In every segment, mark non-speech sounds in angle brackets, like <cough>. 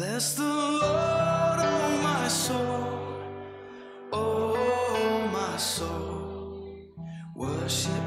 Bless the Lord, oh my soul, oh my soul, worship.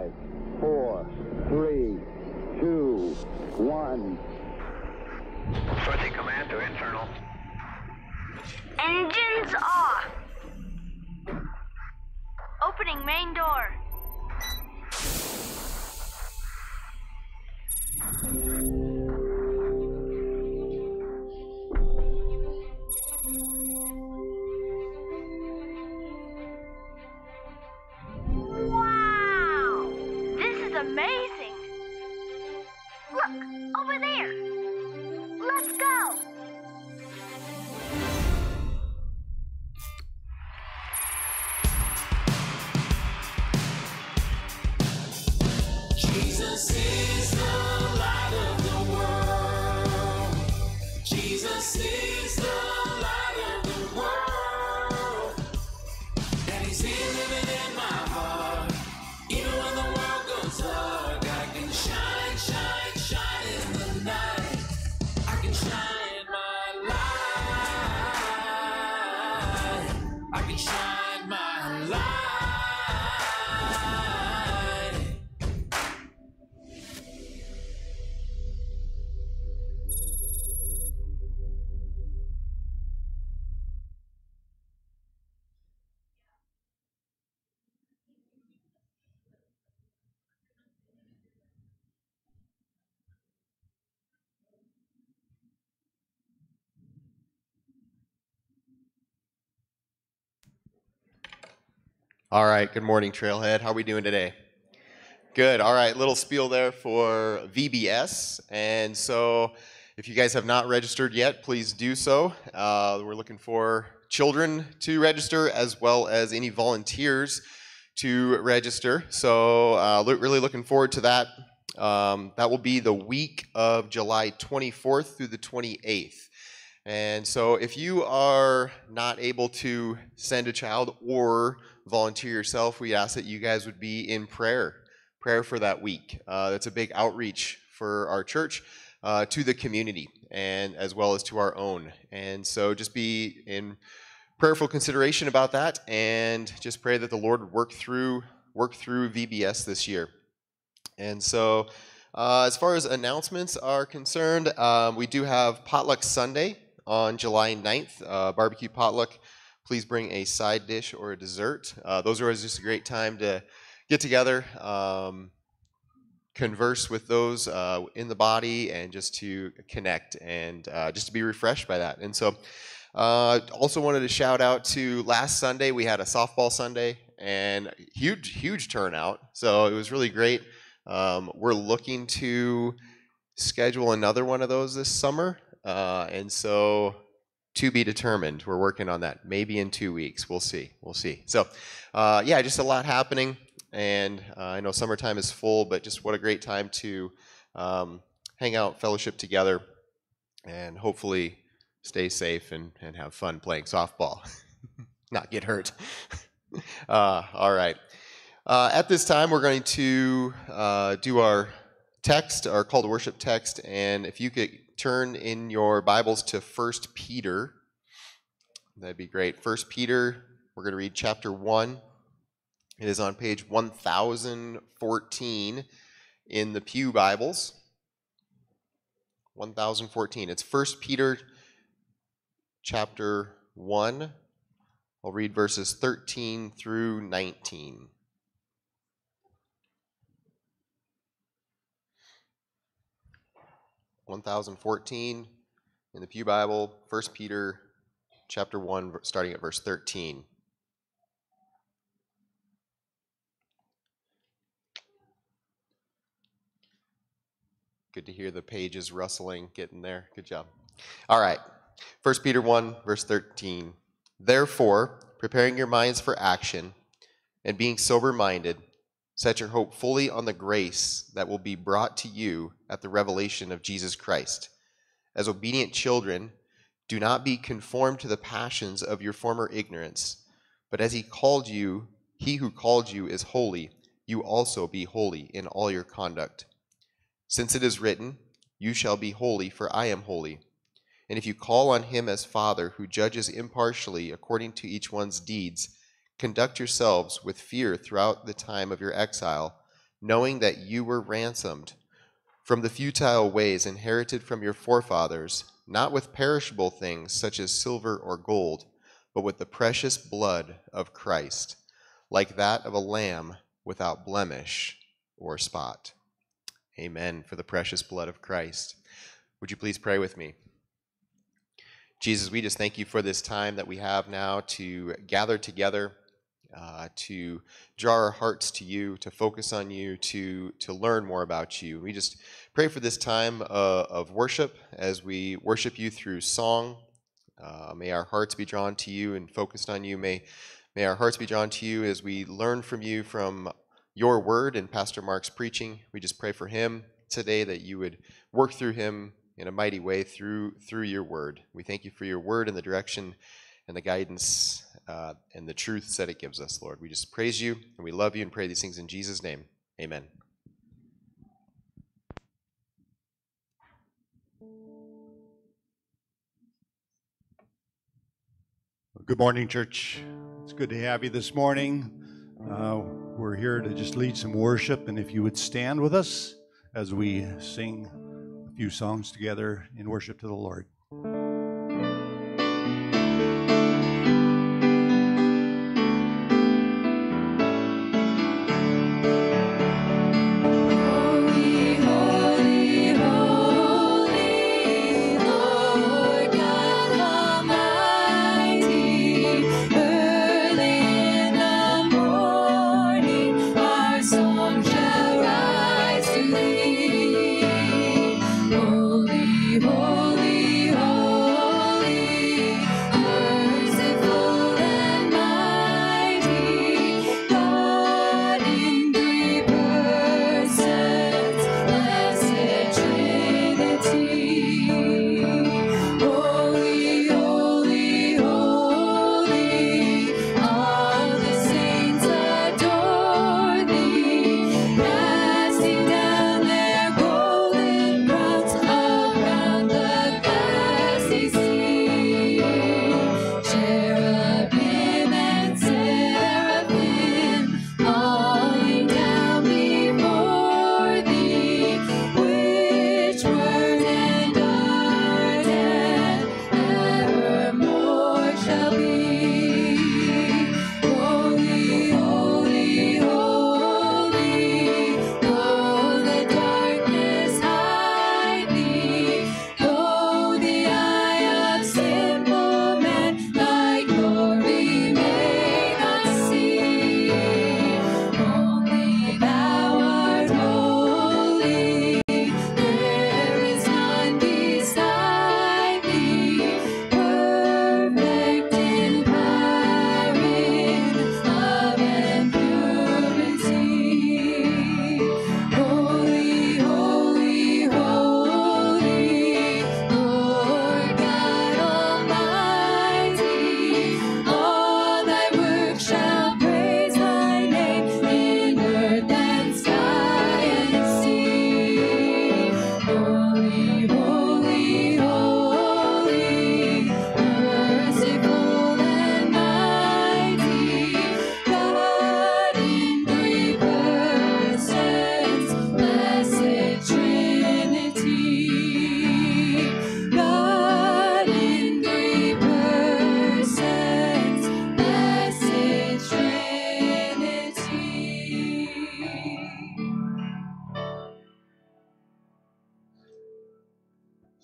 alive. All right, good morning, Trailhead. How are we doing today? Good. All right, little spiel there for VBS. And so, if you guys have not registered yet, please do so. Uh, we're looking for children to register as well as any volunteers to register. So, uh, lo really looking forward to that. Um, that will be the week of July 24th through the 28th. And so, if you are not able to send a child or volunteer yourself, we ask that you guys would be in prayer, prayer for that week. Uh, that's a big outreach for our church uh, to the community and as well as to our own. And so, just be in prayerful consideration about that, and just pray that the Lord would work through work through VBS this year. And so, uh, as far as announcements are concerned, um, we do have Potluck Sunday on July 9th, uh, barbecue potluck. Please bring a side dish or a dessert. Uh, those are always just a great time to get together, um, converse with those uh, in the body, and just to connect and uh, just to be refreshed by that. And so, uh, also wanted to shout out to last Sunday, we had a softball Sunday and huge, huge turnout. So it was really great. Um, we're looking to schedule another one of those this summer. Uh, and so to be determined. We're working on that. Maybe in two weeks. We'll see. We'll see. So, uh, yeah, just a lot happening. And uh, I know summertime is full, but just what a great time to um, hang out, fellowship together, and hopefully stay safe and, and have fun playing softball, <laughs> not get hurt. <laughs> uh, all right. Uh, at this time, we're going to uh, do our text, our call to worship text, and if you could turn in your Bibles to 1 Peter, that'd be great. 1 Peter, we're going to read chapter 1. It is on page 1014 in the Pew Bibles. 1014. It's 1 Peter chapter 1. I'll read verses 13 through 19. One thousand fourteen in the Pew Bible, First Peter, chapter one, starting at verse thirteen. Good to hear the pages rustling, getting there. Good job. All right. 1 Peter 1, verse 13. Therefore, preparing your minds for action and being sober minded, set your hope fully on the grace that will be brought to you at the revelation of Jesus Christ. As obedient children, do not be conformed to the passions of your former ignorance, but as he called you, he who called you is holy, you also be holy in all your conduct. Since it is written, You shall be holy, for I am holy. And if you call on him as Father, who judges impartially according to each one's deeds, conduct yourselves with fear throughout the time of your exile, knowing that you were ransomed from the futile ways inherited from your forefathers, not with perishable things such as silver or gold, but with the precious blood of Christ, like that of a lamb without blemish or spot. Amen. For the precious blood of Christ. Would you please pray with me? Jesus, we just thank you for this time that we have now to gather together, uh, to draw our hearts to you, to focus on you, to, to learn more about you. We just pray for this time uh, of worship as we worship you through song. Uh, may our hearts be drawn to you and focused on you. May, may our hearts be drawn to you as we learn from you from your word and Pastor Mark's preaching. We just pray for him today that you would work through him in a mighty way through through your word. We thank you for your word and the direction and the guidance uh, and the truths that it gives us, Lord. We just praise you and we love you and pray these things in Jesus' name. Amen. Good morning, church. It's good to have you this morning. Uh, we're here to just lead some worship, and if you would stand with us as we sing a few songs together in worship to the Lord.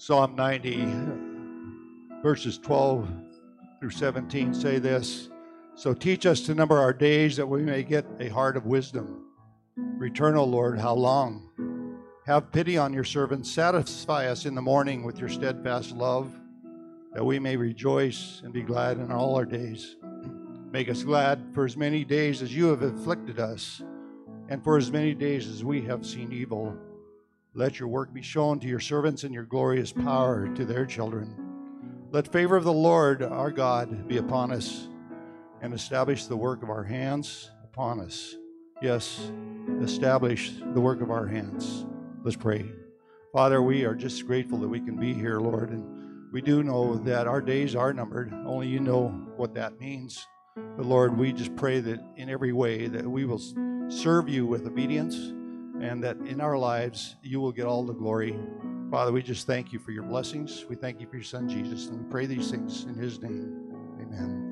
Psalm 90, verses 12 through 17 say this So teach us to number our days that we may get a heart of wisdom. Return, O Lord, how long? Have pity on your servants. Satisfy us in the morning with your steadfast love, that we may rejoice and be glad in all our days. Make us glad for as many days as you have afflicted us, and for as many days as we have seen evil. Let your work be shown to your servants and your glorious mm-hmm. power to their children. Let favor of the Lord our God be upon us, and establish the work of our hands upon us. Yes, establish the work of our hands. Let's pray. Father, we are just grateful that we can be here, Lord, and we do know that our days are numbered. Only you know what that means. But Lord, we just pray that in every way that we will serve you with obedience and that in our lives you will get all the glory. Father, we just thank you for your blessings. We thank you for your son Jesus, and we pray these things in his name. Amen.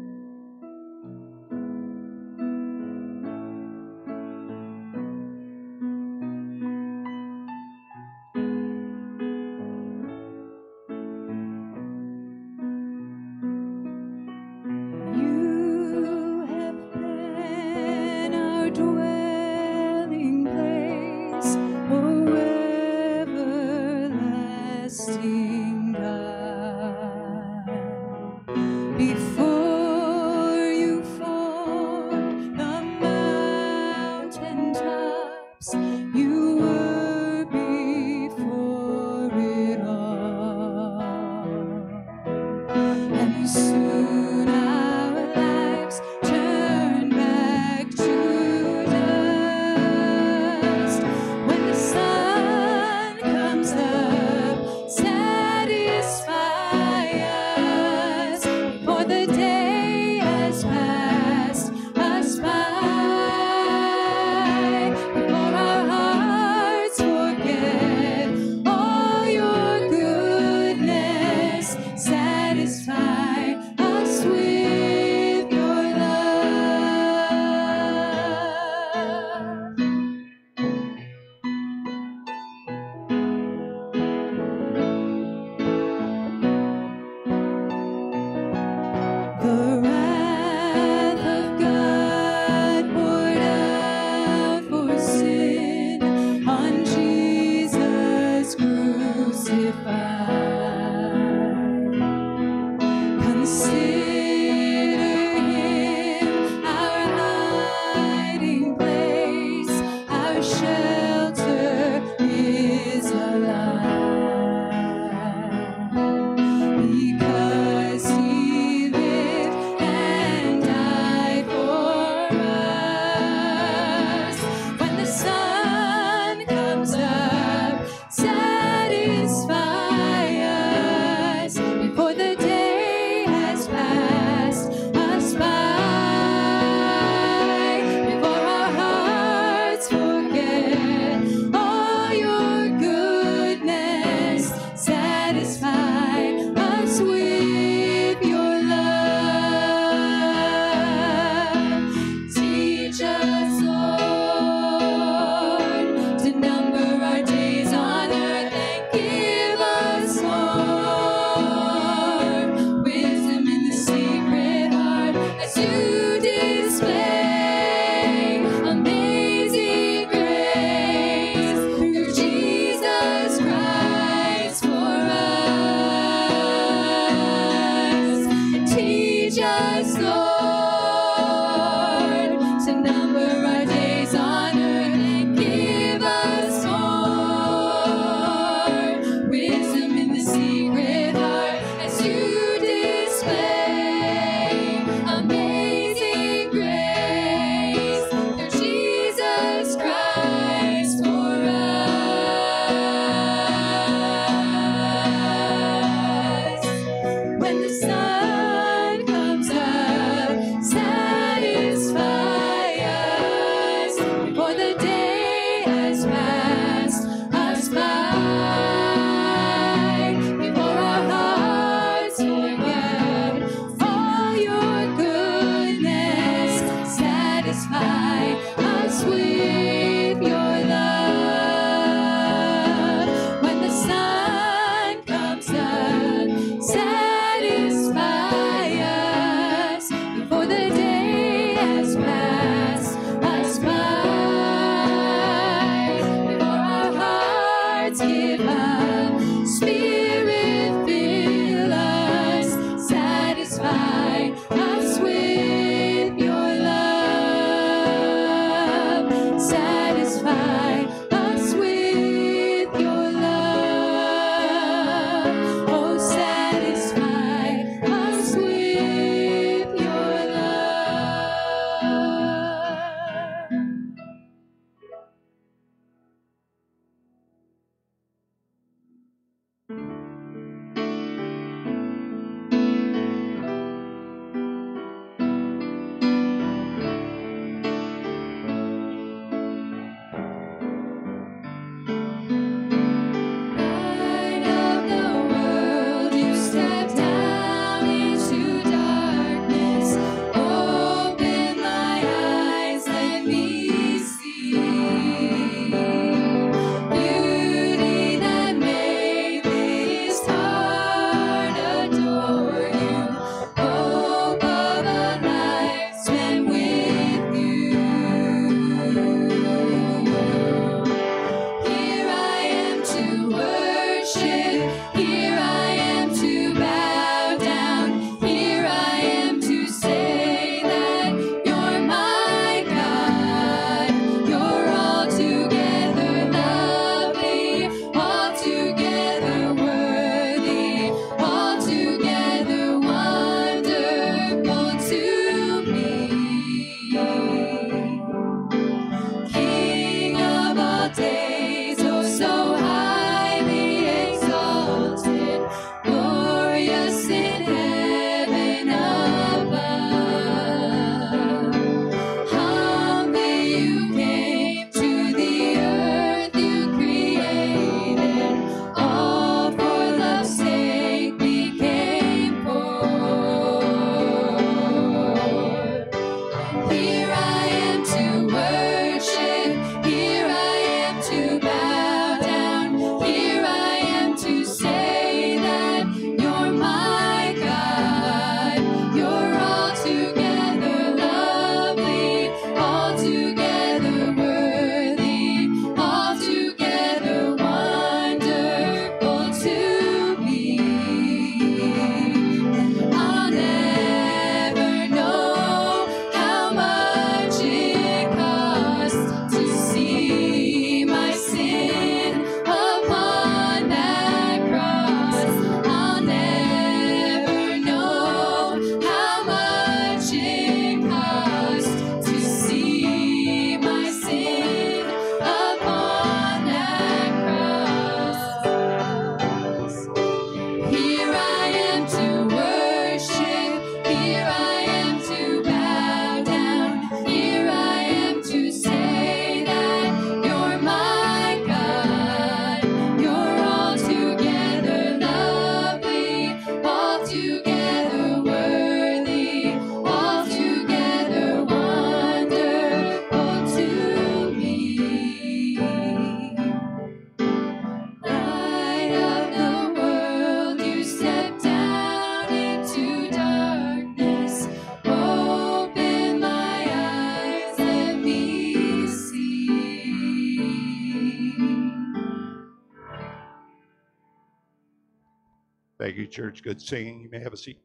Good singing. You may have a seat.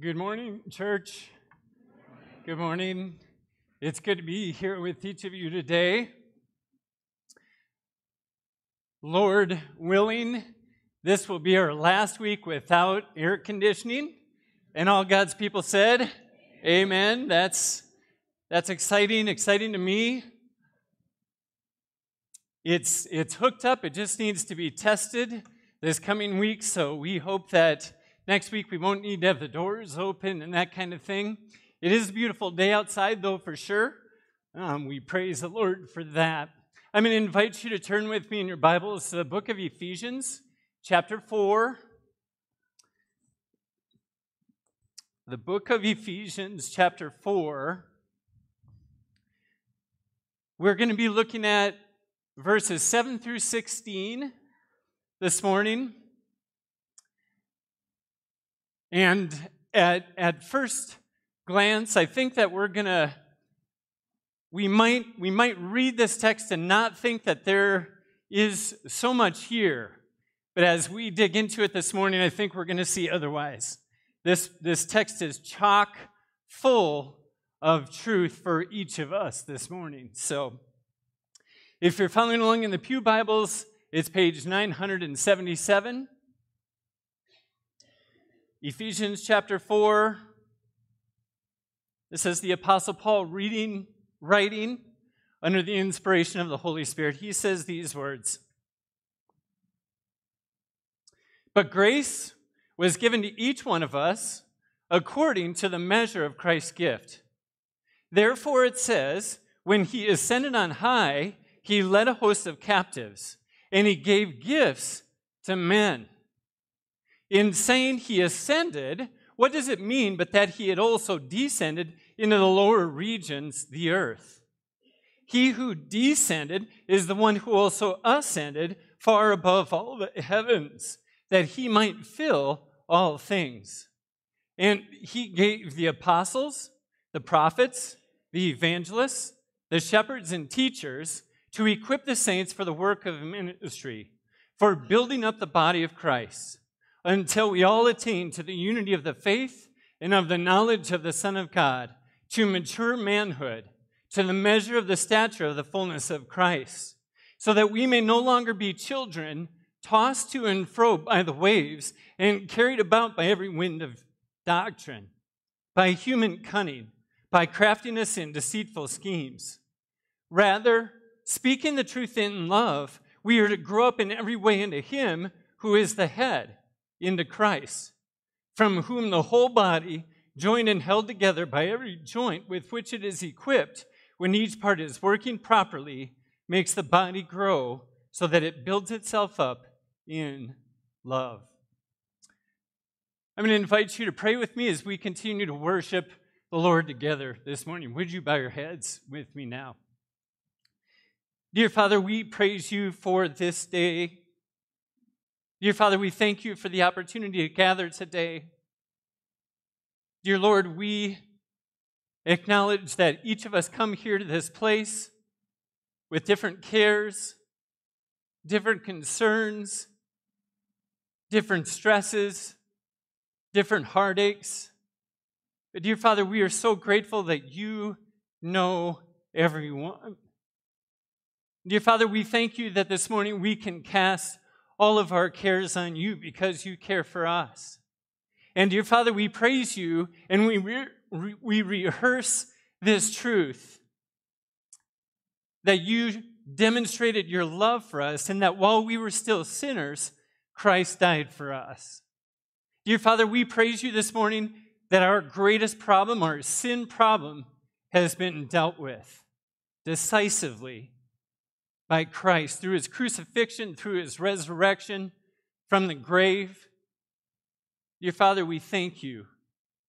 Good morning, church. Good morning. It's good to be here with each of you today. Lord willing, this will be our last week without air conditioning. And all God's people said, Amen. That's that's exciting, exciting to me. It's it's hooked up, it just needs to be tested this coming week, so we hope that Next week, we won't need to have the doors open and that kind of thing. It is a beautiful day outside, though, for sure. Um, we praise the Lord for that. I'm going to invite you to turn with me in your Bibles to the book of Ephesians, chapter 4. The book of Ephesians, chapter 4. We're going to be looking at verses 7 through 16 this morning. And at, at first glance, I think that we're going to, we might, we might read this text and not think that there is so much here. But as we dig into it this morning, I think we're going to see otherwise. This, this text is chock full of truth for each of us this morning. So if you're following along in the Pew Bibles, it's page 977. Ephesians chapter 4. This is the Apostle Paul reading, writing under the inspiration of the Holy Spirit. He says these words But grace was given to each one of us according to the measure of Christ's gift. Therefore, it says, When he ascended on high, he led a host of captives, and he gave gifts to men. In saying he ascended, what does it mean but that he had also descended into the lower regions, the earth? He who descended is the one who also ascended far above all the heavens, that he might fill all things. And he gave the apostles, the prophets, the evangelists, the shepherds, and teachers to equip the saints for the work of ministry, for building up the body of Christ until we all attain to the unity of the faith and of the knowledge of the Son of God, to mature manhood, to the measure of the stature of the fullness of Christ, so that we may no longer be children tossed to and fro by the waves and carried about by every wind of doctrine, by human cunning, by craftiness and deceitful schemes. Rather, speaking the truth in love, we are to grow up in every way into Him who is the head into Christ, from whom the whole body, joined and held together by every joint with which it is equipped, when each part is working properly, makes the body grow so that it builds itself up in love. I'm going to invite you to pray with me as we continue to worship the Lord together this morning. Would you bow your heads with me now? Dear Father, we praise you for this day. Dear Father, we thank you for the opportunity to gather today. Dear Lord, we acknowledge that each of us come here to this place with different cares, different concerns, different stresses, different heartaches. But dear Father, we are so grateful that you know everyone. Dear Father, we thank you that this morning we can cast all of our cares on you because you care for us. And dear Father, we praise you and we, re- we rehearse this truth that you demonstrated your love for us and that while we were still sinners, Christ died for us. Dear Father, we praise you this morning that our greatest problem, our sin problem, has been dealt with decisively by Christ through his crucifixion, through his resurrection from the grave. Dear Father, we thank you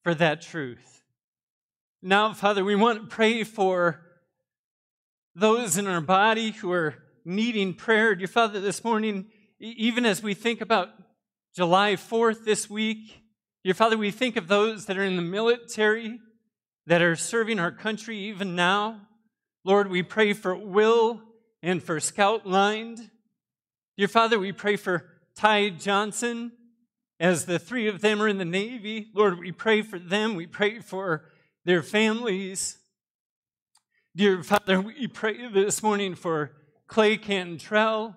for that truth. Now, Father, we want to pray for those in our body who are needing prayer. Dear Father, this morning, even as we think about July 4th this week, dear Father, we think of those that are in the military, that are serving our country even now. Lord, we pray for Will and for Scout Lined. Dear Father, we pray for Ty Johnson as the three of them are in the Navy. Lord, we pray for them. We pray for their families. Dear Father, we pray this morning for Clay Cantrell.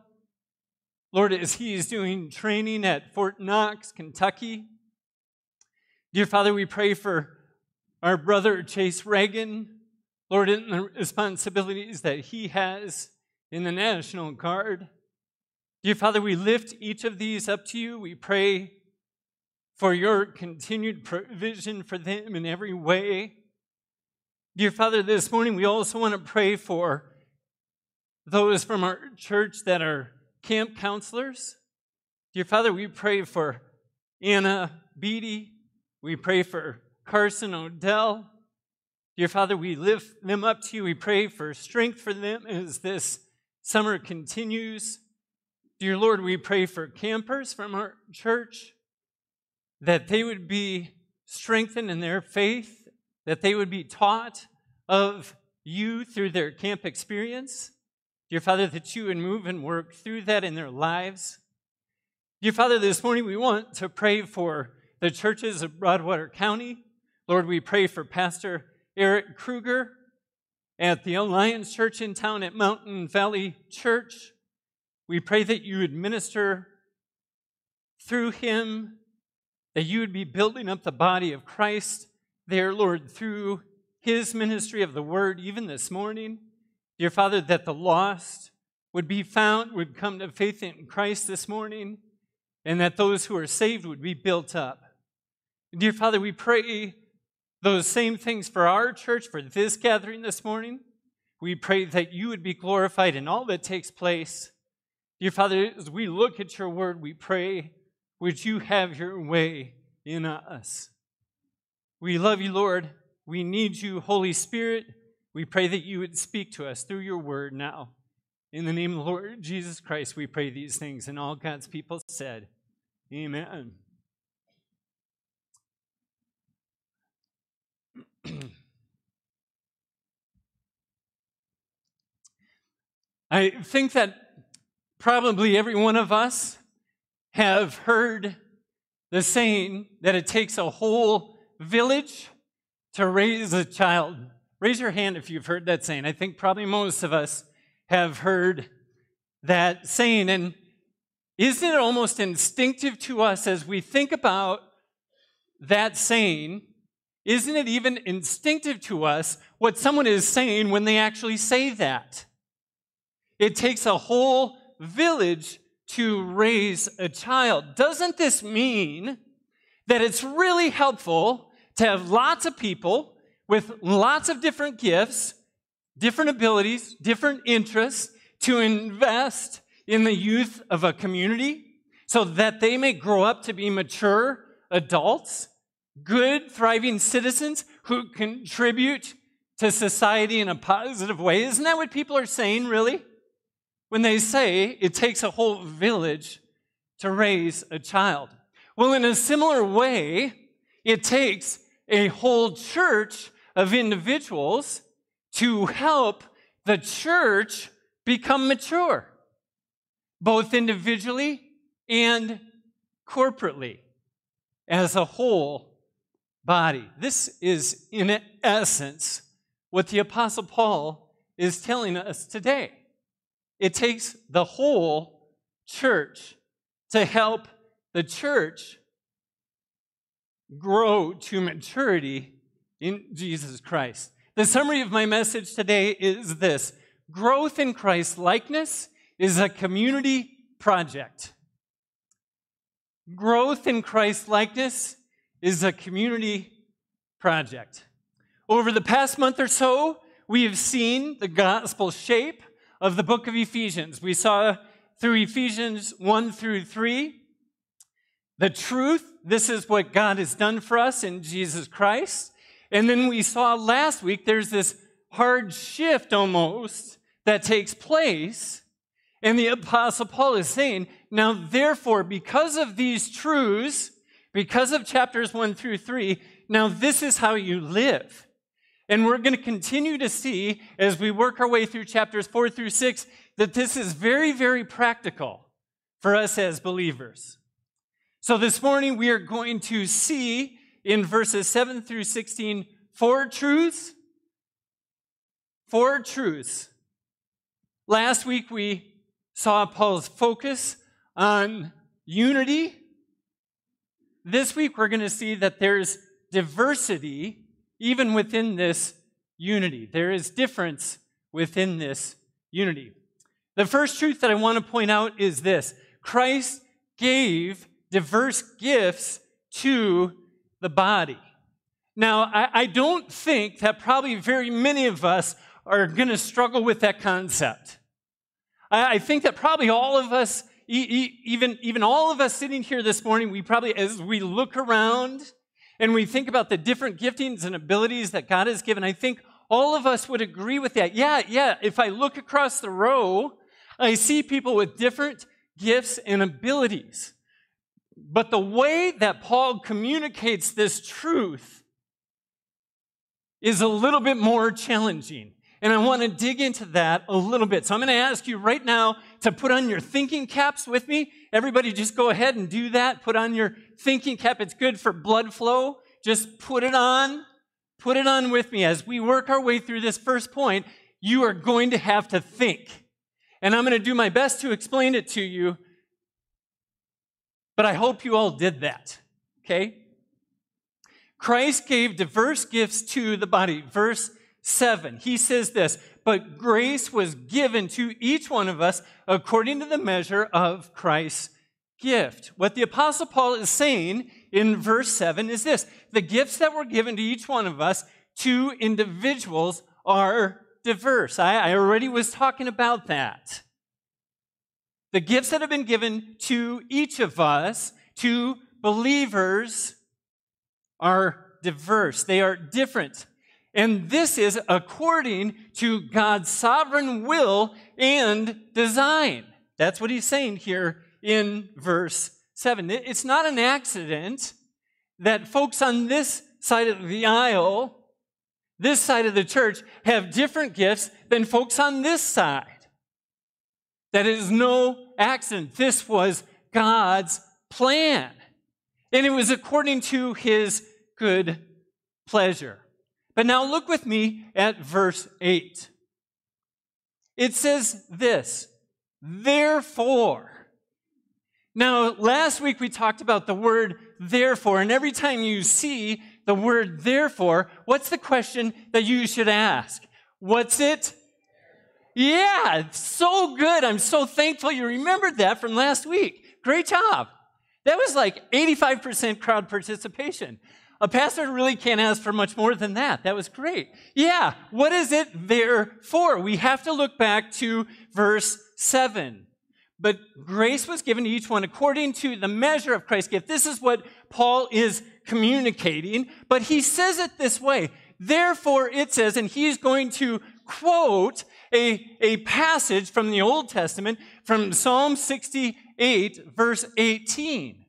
Lord, as he is doing training at Fort Knox, Kentucky. Dear Father, we pray for our brother Chase Reagan. Lord, in the responsibilities that he has in the National Guard. Dear Father, we lift each of these up to you. We pray for your continued provision for them in every way. Dear Father, this morning we also want to pray for those from our church that are camp counselors. Dear Father, we pray for Anna Beatty. We pray for Carson Odell. Dear Father, we lift them up to you. We pray for strength for them as this summer continues. Dear Lord, we pray for campers from our church that they would be strengthened in their faith, that they would be taught of you through their camp experience. Dear Father, that you would move and work through that in their lives. Dear Father, this morning we want to pray for the churches of Broadwater County. Lord, we pray for Pastor Eric Kruger at the Alliance Church in town at Mountain Valley Church. We pray that you would minister through him, that you would be building up the body of Christ there, Lord, through his ministry of the word, even this morning. Dear Father, that the lost would be found, would come to faith in Christ this morning, and that those who are saved would be built up. Dear Father, we pray those same things for our church, for this gathering this morning. We pray that you would be glorified in all that takes place. Dear Father, as we look at your word, we pray, would you have your way in us? We love you, Lord. We need you, Holy Spirit. We pray that you would speak to us through your word now. In the name of the Lord Jesus Christ, we pray these things. And all God's people said, Amen. I think that probably every one of us have heard the saying that it takes a whole village to raise a child. Raise your hand if you've heard that saying. I think probably most of us have heard that saying. And isn't it almost instinctive to us as we think about that saying? Isn't it even instinctive to us what someone is saying when they actually say that? It takes a whole village to raise a child. Doesn't this mean that it's really helpful to have lots of people with lots of different gifts, different abilities, different interests to invest in the youth of a community so that they may grow up to be mature adults, good, thriving citizens who contribute to society in a positive way? Isn't that what people are saying, really? when they say it takes a whole village to raise a child. Well, in a similar way, it takes a whole church of individuals to help the church become mature, both individually and corporately, as a whole body. This is, in essence, what the Apostle Paul is telling us today. It takes the whole church to help the church grow to maturity in Jesus Christ. The summary of my message today is this growth in Christ likeness is a community project. Growth in Christ likeness is a community project. Over the past month or so, we have seen the gospel shape of the book of Ephesians. We saw through Ephesians 1 through 3 the truth. This is what God has done for us in Jesus Christ. And then we saw last week there's this hard shift almost that takes place. And the Apostle Paul is saying, now therefore, because of these truths, because of chapters one through three, now this is how you live. And we're going to continue to see as we work our way through chapters four through six that this is very, very practical for us as believers. So this morning we are going to see in verses 7 through 16 four truths. Four truths. Last week we saw Paul's focus on unity. This week we're going to see that there's diversity even within this unity. There is difference within this unity. The first truth that I want to point out is this Christ gave diverse gifts to the body. Now, I, I don't think that probably very many of us are going to struggle with that concept. I, I think that probably all of us, even, even all of us sitting here this morning, we probably, as we look around and we think about the different giftings and abilities that God has given, I think all of us would agree with that. Yeah, yeah, if I look across the row, I see people with different gifts and abilities. But the way that Paul communicates this truth is a little bit more challenging. And I want to dig into that a little bit. So I'm going to ask you right now to put on your thinking caps with me. Everybody just go ahead and do that. Put on your thinking cap. It's good for blood flow. Just put it on. Put it on with me. As we work our way through this first point, you are going to have to think. And I'm going to do my best to explain it to you. But I hope you all did that. Okay? Christ gave diverse gifts to the body. Verse 7, he says this, but grace was given to each one of us according to the measure of Christ's gift. What the Apostle Paul is saying in verse 7 is this the gifts that were given to each one of us, to individuals, are diverse. I, I already was talking about that. The gifts that have been given to each of us, to believers, are diverse. They are different. And this is according to God's sovereign will and design. That's what he's saying here in verse 7. It's not an accident that folks on this side of the aisle, this side of the church, have different gifts than folks on this side. That is no accident. This was God's plan. And it was according to his good pleasure. But now look with me at verse 8. It says this, therefore. Now, last week we talked about the word therefore, and every time you see the word therefore, what's the question that you should ask? What's it? Yeah, so good. I'm so thankful you remembered that from last week. Great job. That was like 85% crowd participation. A pastor really can't ask for much more than that. That was great. Yeah, what is it there for? We have to look back to verse 7. But grace was given to each one according to the measure of Christ's gift. This is what Paul is communicating, but he says it this way. Therefore, it says, and he's going to quote a, a passage from the Old Testament from Psalm 68, verse 18.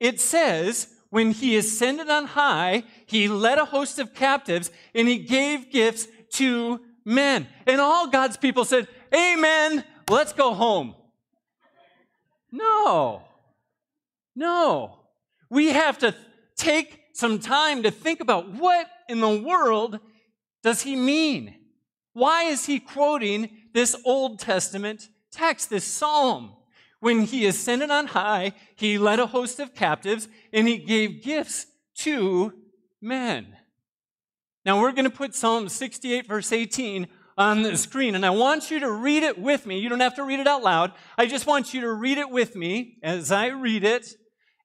It says, when he ascended on high, he led a host of captives and he gave gifts to men. And all God's people said, Amen, let's go home. No, no. We have to take some time to think about what in the world does he mean? Why is he quoting this Old Testament text, this psalm? When he ascended on high, he led a host of captives and he gave gifts to men. Now we're going to put Psalm 68, verse 18 on the screen, and I want you to read it with me. You don't have to read it out loud. I just want you to read it with me as I read it.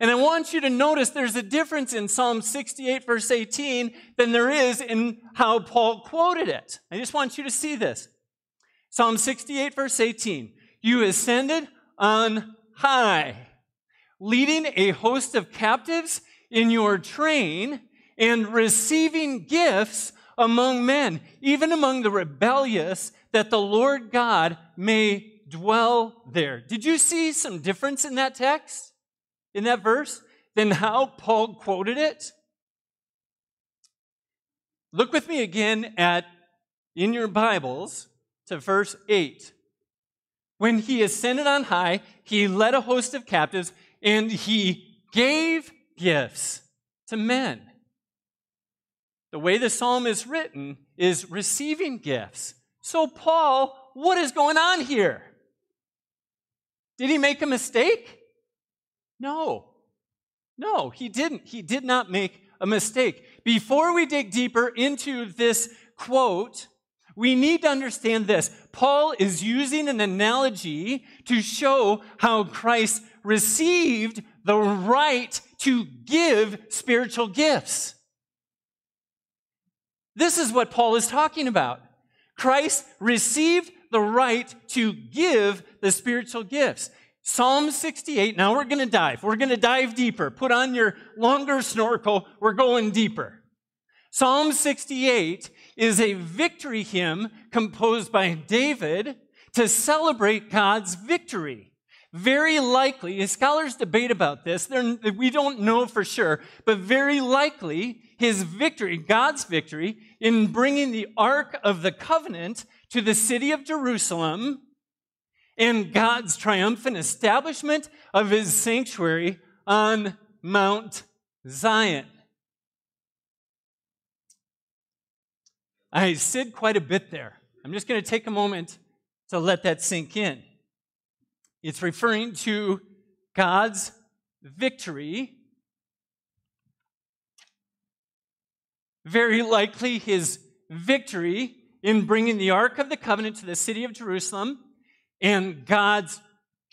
And I want you to notice there's a difference in Psalm 68, verse 18, than there is in how Paul quoted it. I just want you to see this. Psalm 68, verse 18. You ascended on high, leading a host of captives in your train and receiving gifts among men, even among the rebellious, that the Lord God may dwell there. Did you see some difference in that text, in that verse, than how Paul quoted it? Look with me again at, in your Bibles, to verse 8. When he ascended on high, he led a host of captives and he gave gifts to men. The way the psalm is written is receiving gifts. So, Paul, what is going on here? Did he make a mistake? No. No, he didn't. He did not make a mistake. Before we dig deeper into this quote, we need to understand this. Paul is using an analogy to show how Christ received the right to give spiritual gifts. This is what Paul is talking about. Christ received the right to give the spiritual gifts. Psalm 68, now we're going to dive. We're going to dive deeper. Put on your longer snorkel. We're going deeper. Psalm 68 is a victory hymn composed by David to celebrate God's victory. Very likely, scholars debate about this, we don't know for sure, but very likely his victory, God's victory, in bringing the Ark of the Covenant to the city of Jerusalem and God's triumphant establishment of his sanctuary on Mount Zion. I said quite a bit there. I'm just going to take a moment to let that sink in. It's referring to God's victory. Very likely his victory in bringing the Ark of the Covenant to the city of Jerusalem and God's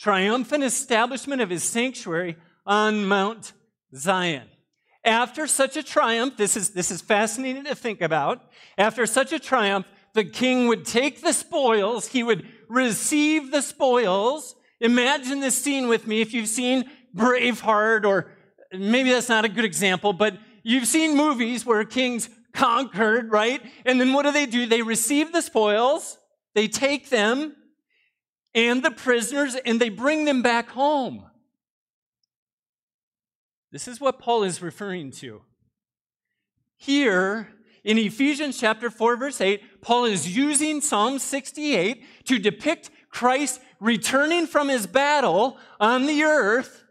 triumphant establishment of his sanctuary on Mount Zion. After such a triumph, this is, this is fascinating to think about. After such a triumph, the king would take the spoils, he would receive the spoils. Imagine this scene with me if you've seen Braveheart, or maybe that's not a good example, but you've seen movies where kings conquered, right? And then what do they do? They receive the spoils, they take them and the prisoners, and they bring them back home. This is what Paul is referring to. Here in Ephesians chapter 4 verse 8, Paul is using Psalm 68 to depict Christ returning from his battle on the earth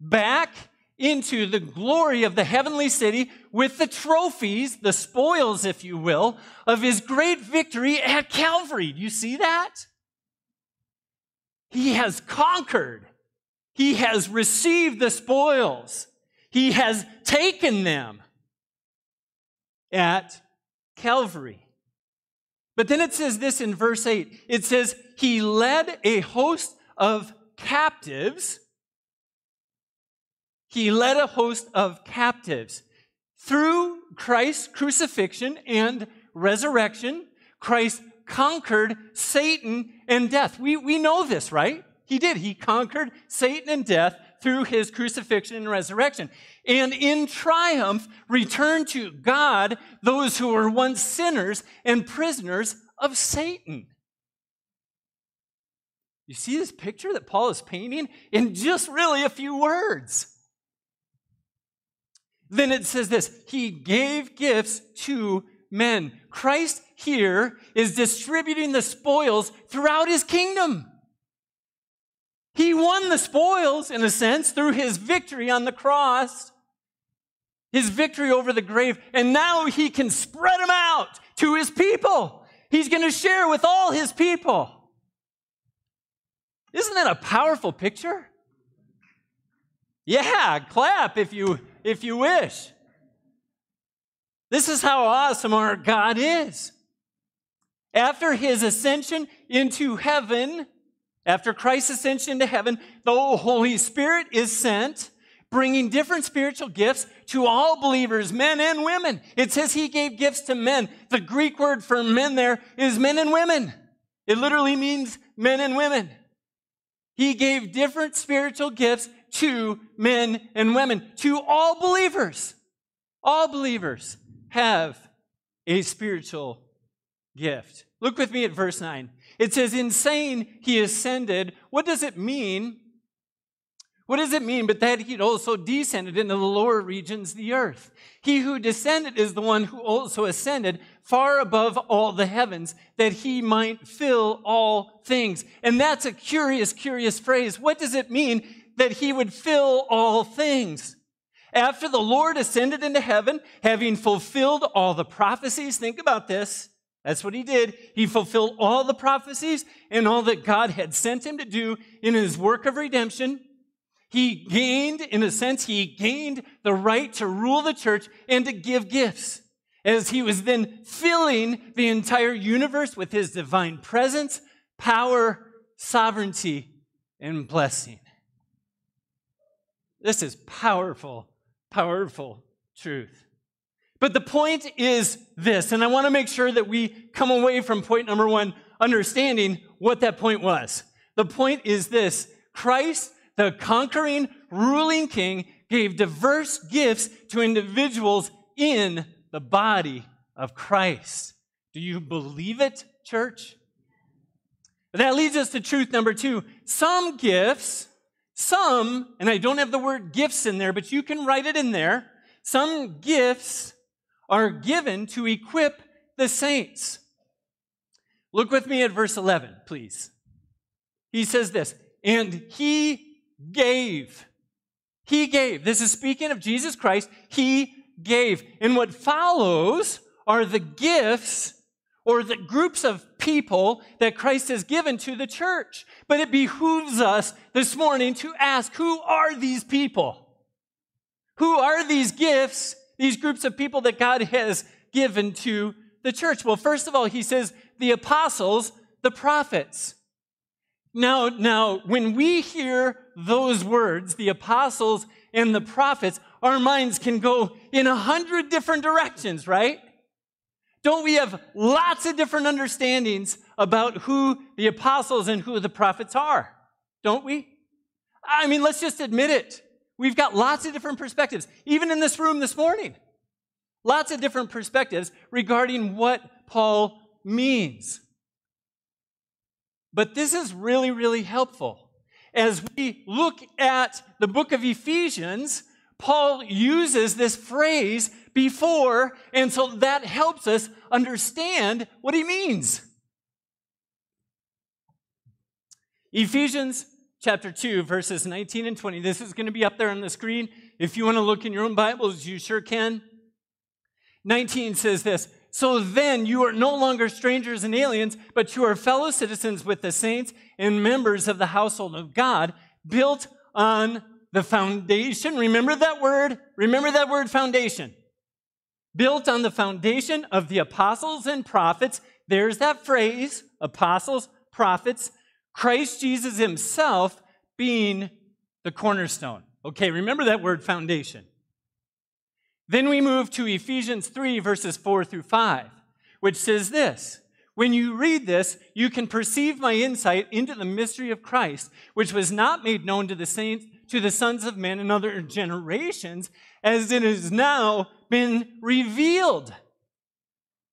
back into the glory of the heavenly city with the trophies, the spoils, if you will, of his great victory at Calvary. Do you see that? He has conquered. He has received the spoils. He has taken them at Calvary. But then it says this in verse 8 it says, He led a host of captives. He led a host of captives. Through Christ's crucifixion and resurrection, Christ conquered Satan and death. We, we know this, right? He did. He conquered Satan and death through his crucifixion and resurrection. And in triumph, returned to God those who were once sinners and prisoners of Satan. You see this picture that Paul is painting in just really a few words. Then it says this He gave gifts to men. Christ here is distributing the spoils throughout his kingdom. He won the spoils, in a sense, through his victory on the cross, his victory over the grave, and now he can spread them out to his people. He's going to share with all his people. Isn't that a powerful picture? Yeah, clap if you if you wish. This is how awesome our God is. After his ascension into heaven, after Christ's ascension to heaven, the Holy Spirit is sent, bringing different spiritual gifts to all believers, men and women. It says he gave gifts to men. The Greek word for men there is men and women. It literally means men and women. He gave different spiritual gifts to men and women, to all believers. All believers have a spiritual gift. Look with me at verse 9. It says, In saying he ascended, what does it mean? What does it mean but that he also descended into the lower regions of the earth? He who descended is the one who also ascended far above all the heavens, that he might fill all things. And that's a curious, curious phrase. What does it mean that he would fill all things? After the Lord ascended into heaven, having fulfilled all the prophecies, think about this. That's what he did. He fulfilled all the prophecies and all that God had sent him to do in his work of redemption. He gained, in a sense, he gained the right to rule the church and to give gifts as he was then filling the entire universe with his divine presence, power, sovereignty, and blessing. This is powerful, powerful truth. But the point is this, and I want to make sure that we come away from point number one understanding what that point was. The point is this Christ, the conquering, ruling king, gave diverse gifts to individuals in the body of Christ. Do you believe it, church? That leads us to truth number two. Some gifts, some, and I don't have the word gifts in there, but you can write it in there. Some gifts are given to equip the saints. Look with me at verse 11, please. He says this, and he gave. He gave. This is speaking of Jesus Christ. He gave. And what follows are the gifts or the groups of people that Christ has given to the church. But it behooves us this morning to ask who are these people? Who are these gifts, these groups of people that God has given to the church? Well, first of all, he says the apostles, the prophets. Now, now, when we hear those words, the apostles and the prophets, our minds can go in a hundred different directions, right? Don't we have lots of different understandings about who the apostles and who the prophets are? Don't we? I mean, let's just admit it. We've got lots of different perspectives, even in this room this morning. Lots of different perspectives regarding what Paul means. But this is really, really helpful. As we look at the book of Ephesians, Paul uses this phrase before, and so that helps us understand what he means. Ephesians chapter 2, verses 19 and 20. This is going to be up there on the screen. If you want to look in your own Bibles, you sure can. 19 says this So then you are no longer strangers and aliens, but you are fellow citizens with the saints and members of the household of God, built on the foundation. Remember that word? Remember that word foundation. Built on the foundation of the apostles and prophets. There's that phrase apostles, prophets, Christ Jesus himself being the cornerstone. Okay, remember that word foundation. Then we move to Ephesians 3, verses 4 through 5, which says this When you read this, you can perceive my insight into the mystery of Christ, which was not made known to the saints, to the sons of men in other generations, as it has now been revealed.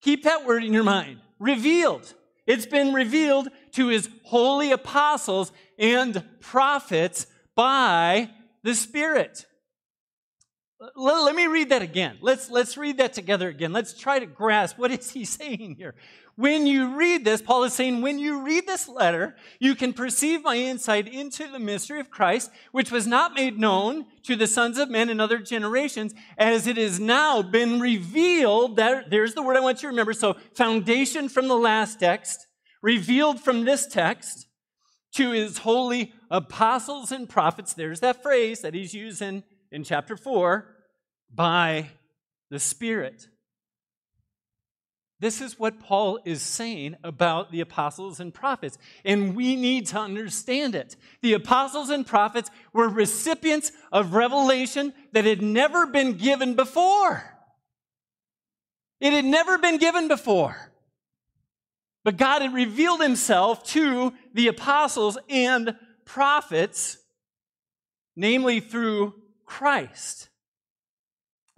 Keep that word in your mind. Revealed. It's been revealed to his holy apostles and prophets by the Spirit. Let, me read that again. Let's, let's read that together again. Let's try to grasp what is he <laughs> saying here. When you read this, Paul is saying, when you read this letter, you can perceive my insight into the mystery of Christ, which was not made known to the sons of men in other generations, as it has now been revealed. There, there's the word I want you to remember. So, foundation from the last text, revealed from this text to his holy apostles and prophets. There's that phrase that he's using in chapter 4 by the Spirit. This is what Paul is saying about the apostles and prophets, and we need to understand it. The apostles and prophets were recipients of revelation that had never been given before. It had never been given before. But God had revealed himself to the apostles and prophets, namely through Christ.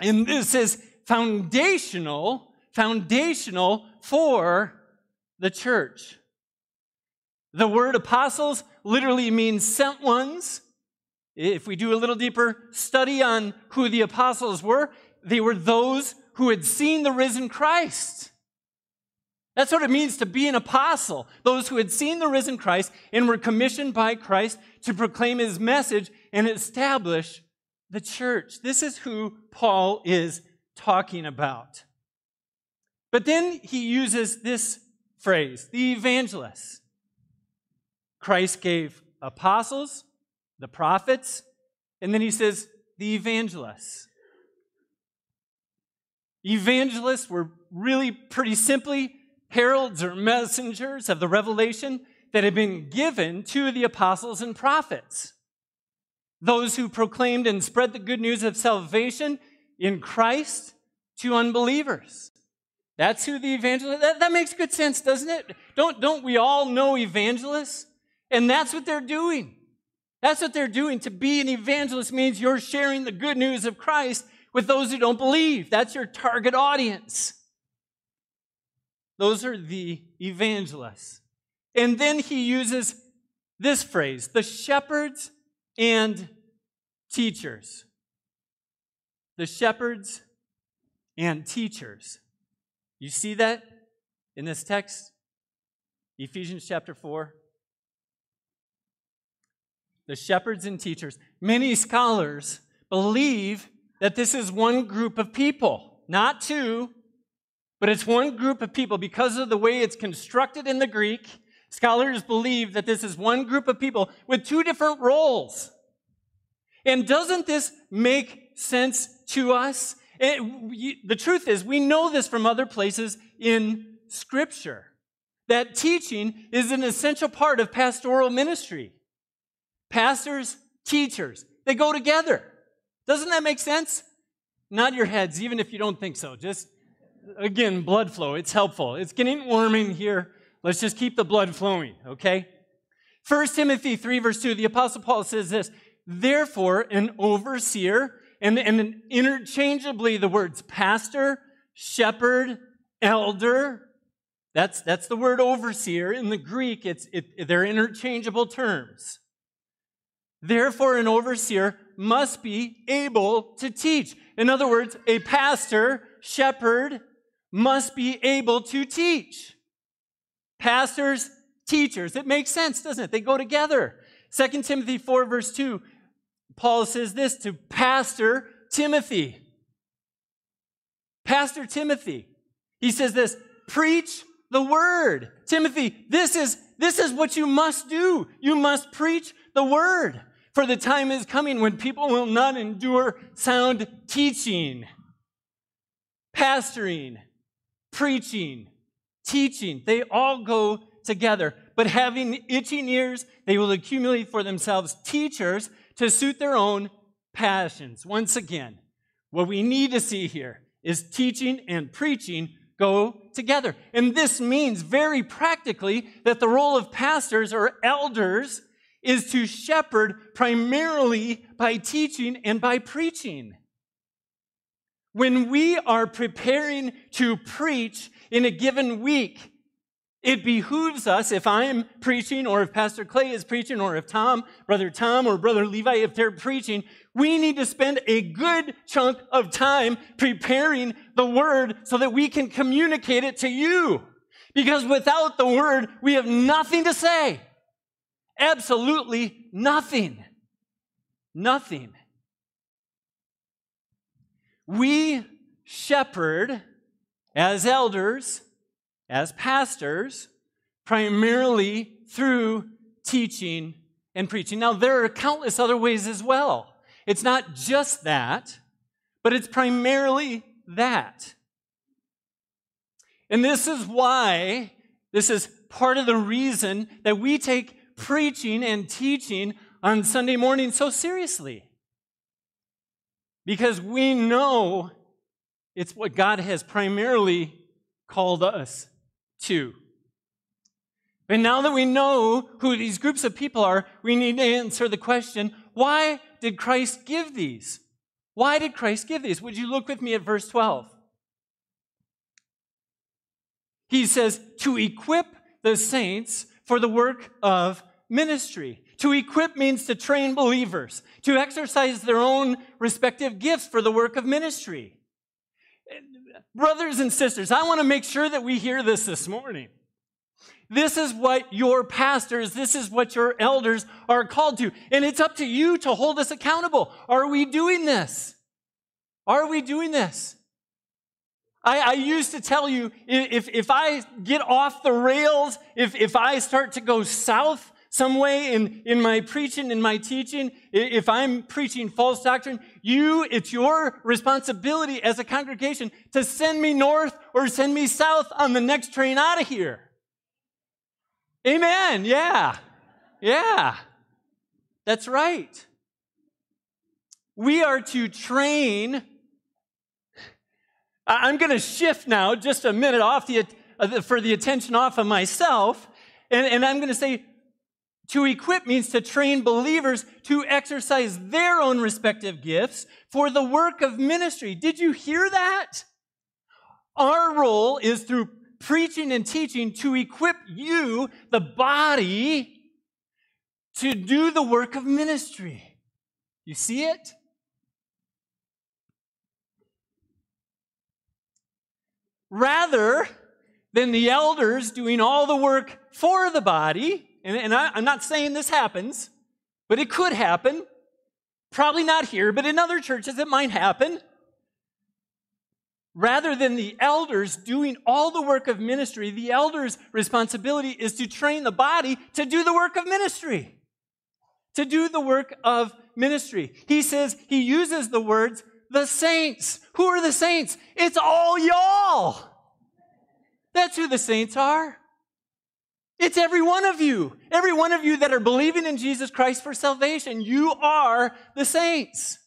And this is foundational foundational for the church. The word apostles literally means sent ones. If we do a little deeper study on who the apostles were, they were those who had seen the risen Christ. That's what it means to be an apostle. Those who had seen the risen Christ and were commissioned by Christ to proclaim his message and establish the church. This is who Paul is talking about. But then he uses this phrase, the evangelists. Christ gave apostles, the prophets, and then he says the evangelists. Evangelists were really pretty simply heralds or messengers of the revelation that had been given to the apostles and prophets. Those who proclaimed and spread the good news of salvation in Christ to unbelievers. That's who the evangelist, that, that makes good sense, doesn't it? Don't, don't we all know evangelists? And that's what they're doing. That's what they're doing. To be an evangelist means you're sharing the good news of Christ with those who don't believe. That's your target audience. Those are the evangelists. And then he uses this phrase the shepherds and teachers. The shepherds and teachers. You see that in this text? Ephesians chapter 4. The shepherds and teachers. Many scholars believe that this is one group of people, not two, but it's one group of people because of the way it's constructed in the Greek. Scholars believe that this is one group of people with two different roles. And doesn't this make sense to us? It, the truth is, we know this from other places in Scripture that teaching is an essential part of pastoral ministry. Pastors, teachers, they go together. Doesn't that make sense? Nod your heads, even if you don't think so. Just, again, blood flow. It's helpful. It's getting warm in here. Let's just keep the blood flowing, okay? 1 Timothy 3, verse 2, the Apostle Paul says this Therefore, an overseer, and, and interchangeably the words pastor, shepherd, elder, that's, that's the word overseer. In the Greek, it's, it, they're interchangeable terms. Therefore, an overseer must be able to teach. In other words, a pastor, shepherd, must be able to teach. Pastors, teachers. It makes sense, doesn't it? They go together. 2 Timothy 4, verse 2, Paul says this to Pastor Timothy. Pastor Timothy. He says this preach the word. Timothy, this is, this is what you must do. You must preach the word. For the time is coming when people will not endure sound teaching, pastoring, preaching, teaching. They all go together. But having itching ears, they will accumulate for themselves teachers to suit their own passions. Once again, what we need to see here is teaching and preaching go together. And this means very practically that the role of pastors or elders is to shepherd primarily by teaching and by preaching. When we are preparing to preach in a given week, it behooves us, if I'm preaching, or if Pastor Clay is preaching, or if Tom, Brother Tom, or Brother Levi, if they're preaching, we need to spend a good chunk of time preparing the word so that we can communicate it to you. Because without the word, we have nothing to say. Absolutely nothing. Nothing. We shepherd as elders, as pastors, primarily through teaching and preaching. Now, there are countless other ways as well. It's not just that, but it's primarily that. And this is why, this is part of the reason that we take preaching and teaching on Sunday morning so seriously. Because we know it's what God has primarily called us to. But now that we know who these groups of people are, we need to answer the question why did Christ give these? Why did Christ give these? Would you look with me at verse 12? He says to equip the saints for the work of ministry. To equip means to train believers, to exercise their own respective gifts for the work of ministry. Brothers and sisters, I want to make sure that we hear this this morning. This is what your pastors, this is what your elders are called to. And it's up to you to hold us accountable. Are we doing this? Are we doing this? I, I, used to tell you if, if I get off the rails, if, if I start to go south some way in, in my preaching, in my teaching, if I'm preaching false doctrine, you, it's your responsibility as a congregation to send me north or send me south on the next train out of here. Amen. Yeah. Yeah. That's right. We are to train I'm going to shift now just a minute off the, uh, for the attention off of myself. And, and I'm going to say to equip means to train believers to exercise their own respective gifts for the work of ministry. Did you hear that? Our role is through preaching and teaching to equip you, the body, to do the work of ministry. You see it? rather than the elders doing all the work for the body. And, and I, I'm not saying this happens, but it could happen. Probably not here, but in other churches it might happen. Rather than the elders doing all the work of ministry, the elders' responsibility is to train the body to do the work of ministry. To do the work of ministry. He says, he uses the words the saints. Who are the saints? It's all y'all. That's who the saints are. It's every one of you. Every one of you that are believing in Jesus Christ for salvation. You are the saints.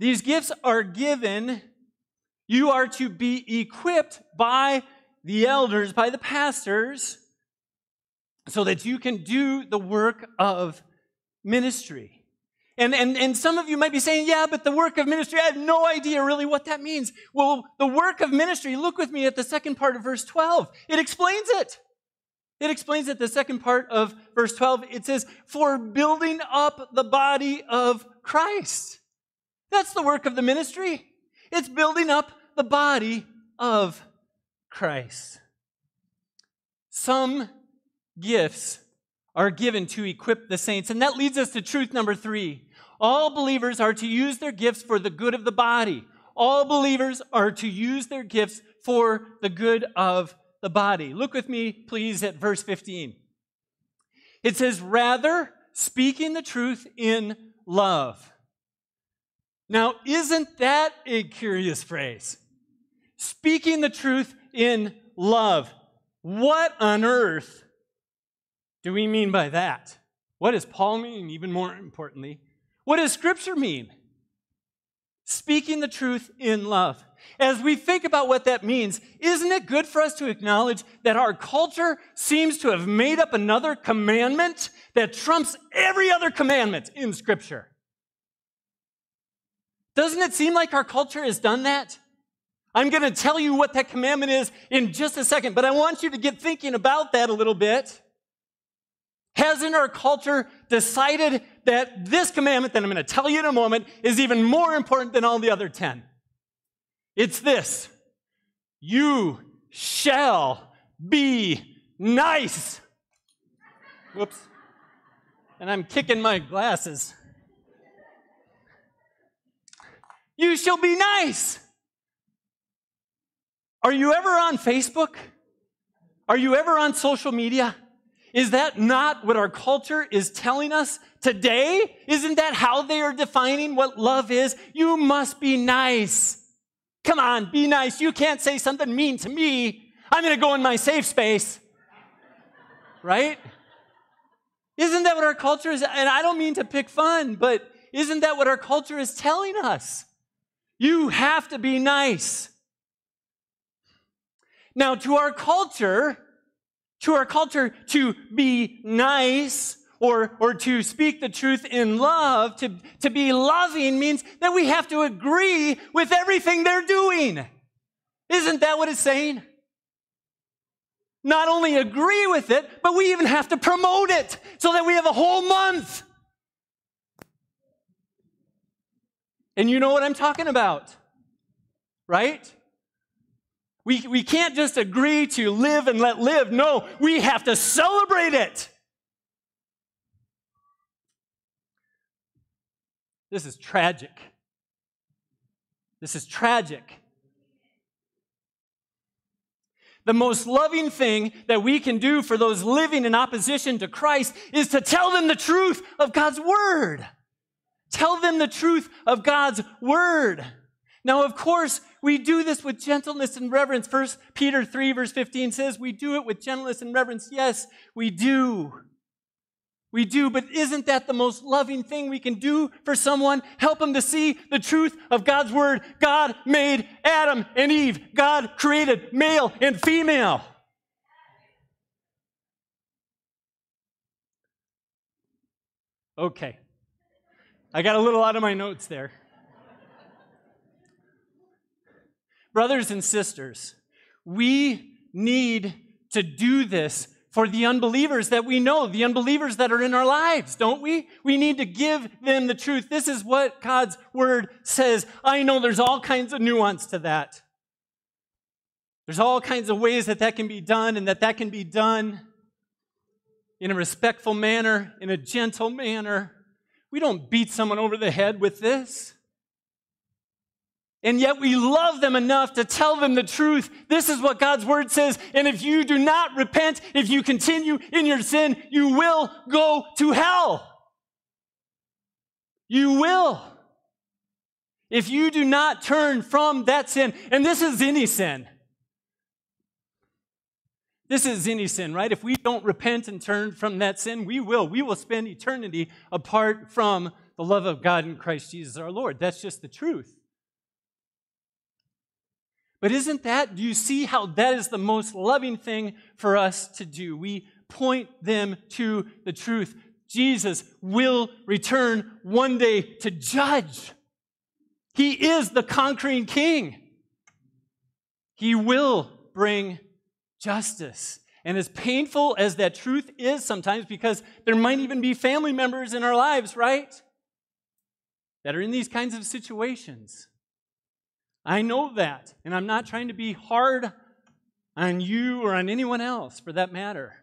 These gifts are given. You are to be equipped by the elders, by the pastors, so that you can do the work of ministry. And, and, and some of you might be saying, yeah, but the work of ministry, I have no idea really what that means. Well, the work of ministry, look with me at the second part of verse 12. It explains it. It explains it, the second part of verse 12. It says, for building up the body of Christ. That's the work of the ministry. It's building up the body of Christ. Some gifts are given to equip the saints. And that leads us to truth number three. All believers are to use their gifts for the good of the body. All believers are to use their gifts for the good of the body. Look with me, please, at verse 15. It says, rather, speaking the truth in love. Now, isn't that a curious phrase? Speaking the truth in love. What on earth do we mean by that? What does Paul mean, even more importantly? What does Scripture mean? Speaking the truth in love. As we think about what that means, isn't it good for us to acknowledge that our culture seems to have made up another commandment that trumps every other commandment in Scripture? Doesn't it seem like our culture has done that? I'm going to tell you what that commandment is in just a second, but I want you to get thinking about that a little bit. Hasn't our culture decided that this commandment that I'm going to tell you in a moment is even more important than all the other 10? It's this You shall be nice. Whoops. And I'm kicking my glasses. You shall be nice. Are you ever on Facebook? Are you ever on social media? Is that not what our culture is telling us today? Isn't that how they are defining what love is? You must be nice. Come on, be nice. You can't say something mean to me. I'm going to go in my safe space. Right? Isn't that what our culture is? And I don't mean to pick fun, but isn't that what our culture is telling us? You have to be nice. Now, to our culture, to our culture to be nice or, or to speak the truth in love, to, to be loving means that we have to agree with everything they're doing. Isn't that what it's saying? not only agree with it, but we even have to promote it so that we have a whole month. And you know what I'm talking about, right? We, we can't just agree to live and let live. No, we have to celebrate it. This is tragic. This is tragic. The most loving thing that we can do for those living in opposition to Christ is to tell them the truth of God's Word. Tell them the truth of God's Word. Now, of course, we do this with gentleness and reverence. First Peter 3, verse 15 says, We do it with gentleness and reverence. Yes, we do. We do, but isn't that the most loving thing we can do for someone? Help them to see the truth of God's word. God made Adam and Eve. God created male and female. Okay. I got a little out of my notes there. Brothers and sisters, we need to do this for the unbelievers that we know, the unbelievers that are in our lives, don't we? We need to give them the truth. This is what God's word says. I know there's all kinds of nuance to that. There's all kinds of ways that that can be done, and that that can be done in a respectful manner, in a gentle manner. We don't beat someone over the head with this. And yet we love them enough to tell them the truth. This is what God's word says. And if you do not repent, if you continue in your sin, you will go to hell. You will. If you do not turn from that sin, and this is any sin. This is any sin, right? If we don't repent and turn from that sin, we will. We will spend eternity apart from the love of God in Christ Jesus our Lord. That's just the truth. But isn't that, do you see how that is the most loving thing for us to do? We point them to the truth. Jesus will return one day to judge. He is the conquering king. He will bring justice. And as painful as that truth is sometimes, because there might even be family members in our lives, right? That are in these kinds of situations. I know that. And I'm not trying to be hard on you or on anyone else for that matter.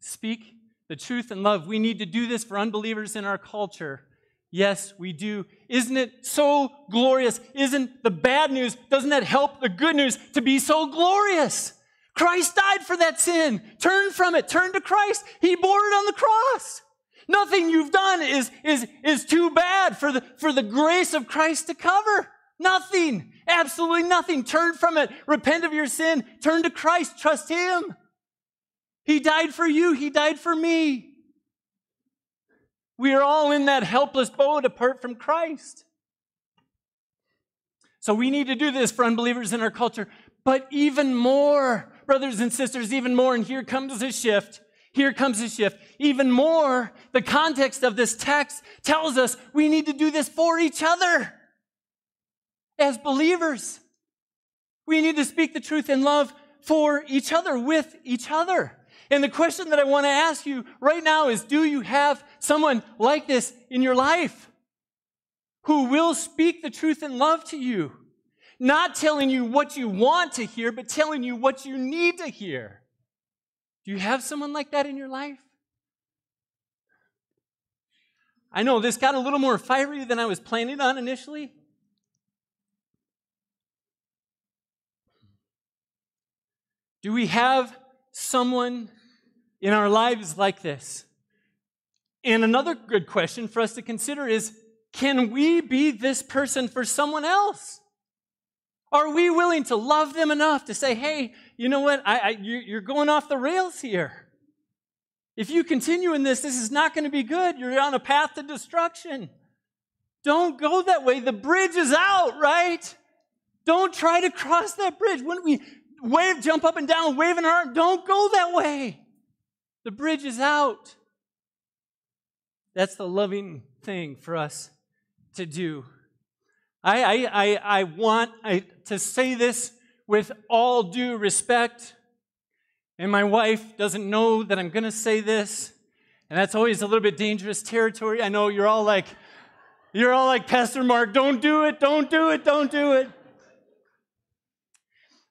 Speak the truth in love. We need to do this for unbelievers in our culture. Yes, we do. Isn't it so glorious? Isn't the bad news, doesn't that help the good news to be so glorious? Christ died for that sin. Turn from it. Turn to Christ. He bore it on the cross. Nothing you've done is, is, is too bad for the, for the grace of Christ to cover. Nothing. Absolutely nothing. Turn from it. Repent of your sin. Turn to Christ. Trust Him. He died for you. He died for me. We are all in that helpless boat apart from Christ. So we need to do this for unbelievers in our culture. But even more, brothers and sisters, even more, and here comes a shift. Here comes a shift. Even more, the context of this text tells us we need to do this for each other as believers. We need to speak the truth in love for each other, with each other. And the question that I want to ask you right now is do you have someone like this in your life who will speak the truth in love to you? Not telling you what you want to hear, but telling you what you need to hear. Do you have someone like that in your life? I know this got a little more fiery than I was planning on initially. Do we have someone in our lives like this? And another good question for us to consider is can we be this person for someone else? Are we willing to love them enough to say, hey, you know what? I, I, you're going off the rails here. If you continue in this, this is not going to be good. You're on a path to destruction. Don't go that way. The bridge is out, right? Don't try to cross that bridge. Wouldn't we wave, jump up and down, waving our arm, don't go that way. The bridge is out. That's the loving thing for us to do. I, I, I, I want I, to say this with all due respect, and my wife doesn't know that I'm going to say this, and that's always a little bit dangerous territory. I know you're all like, you're all like, Pastor Mark, don't do it, don't do it, don't do it.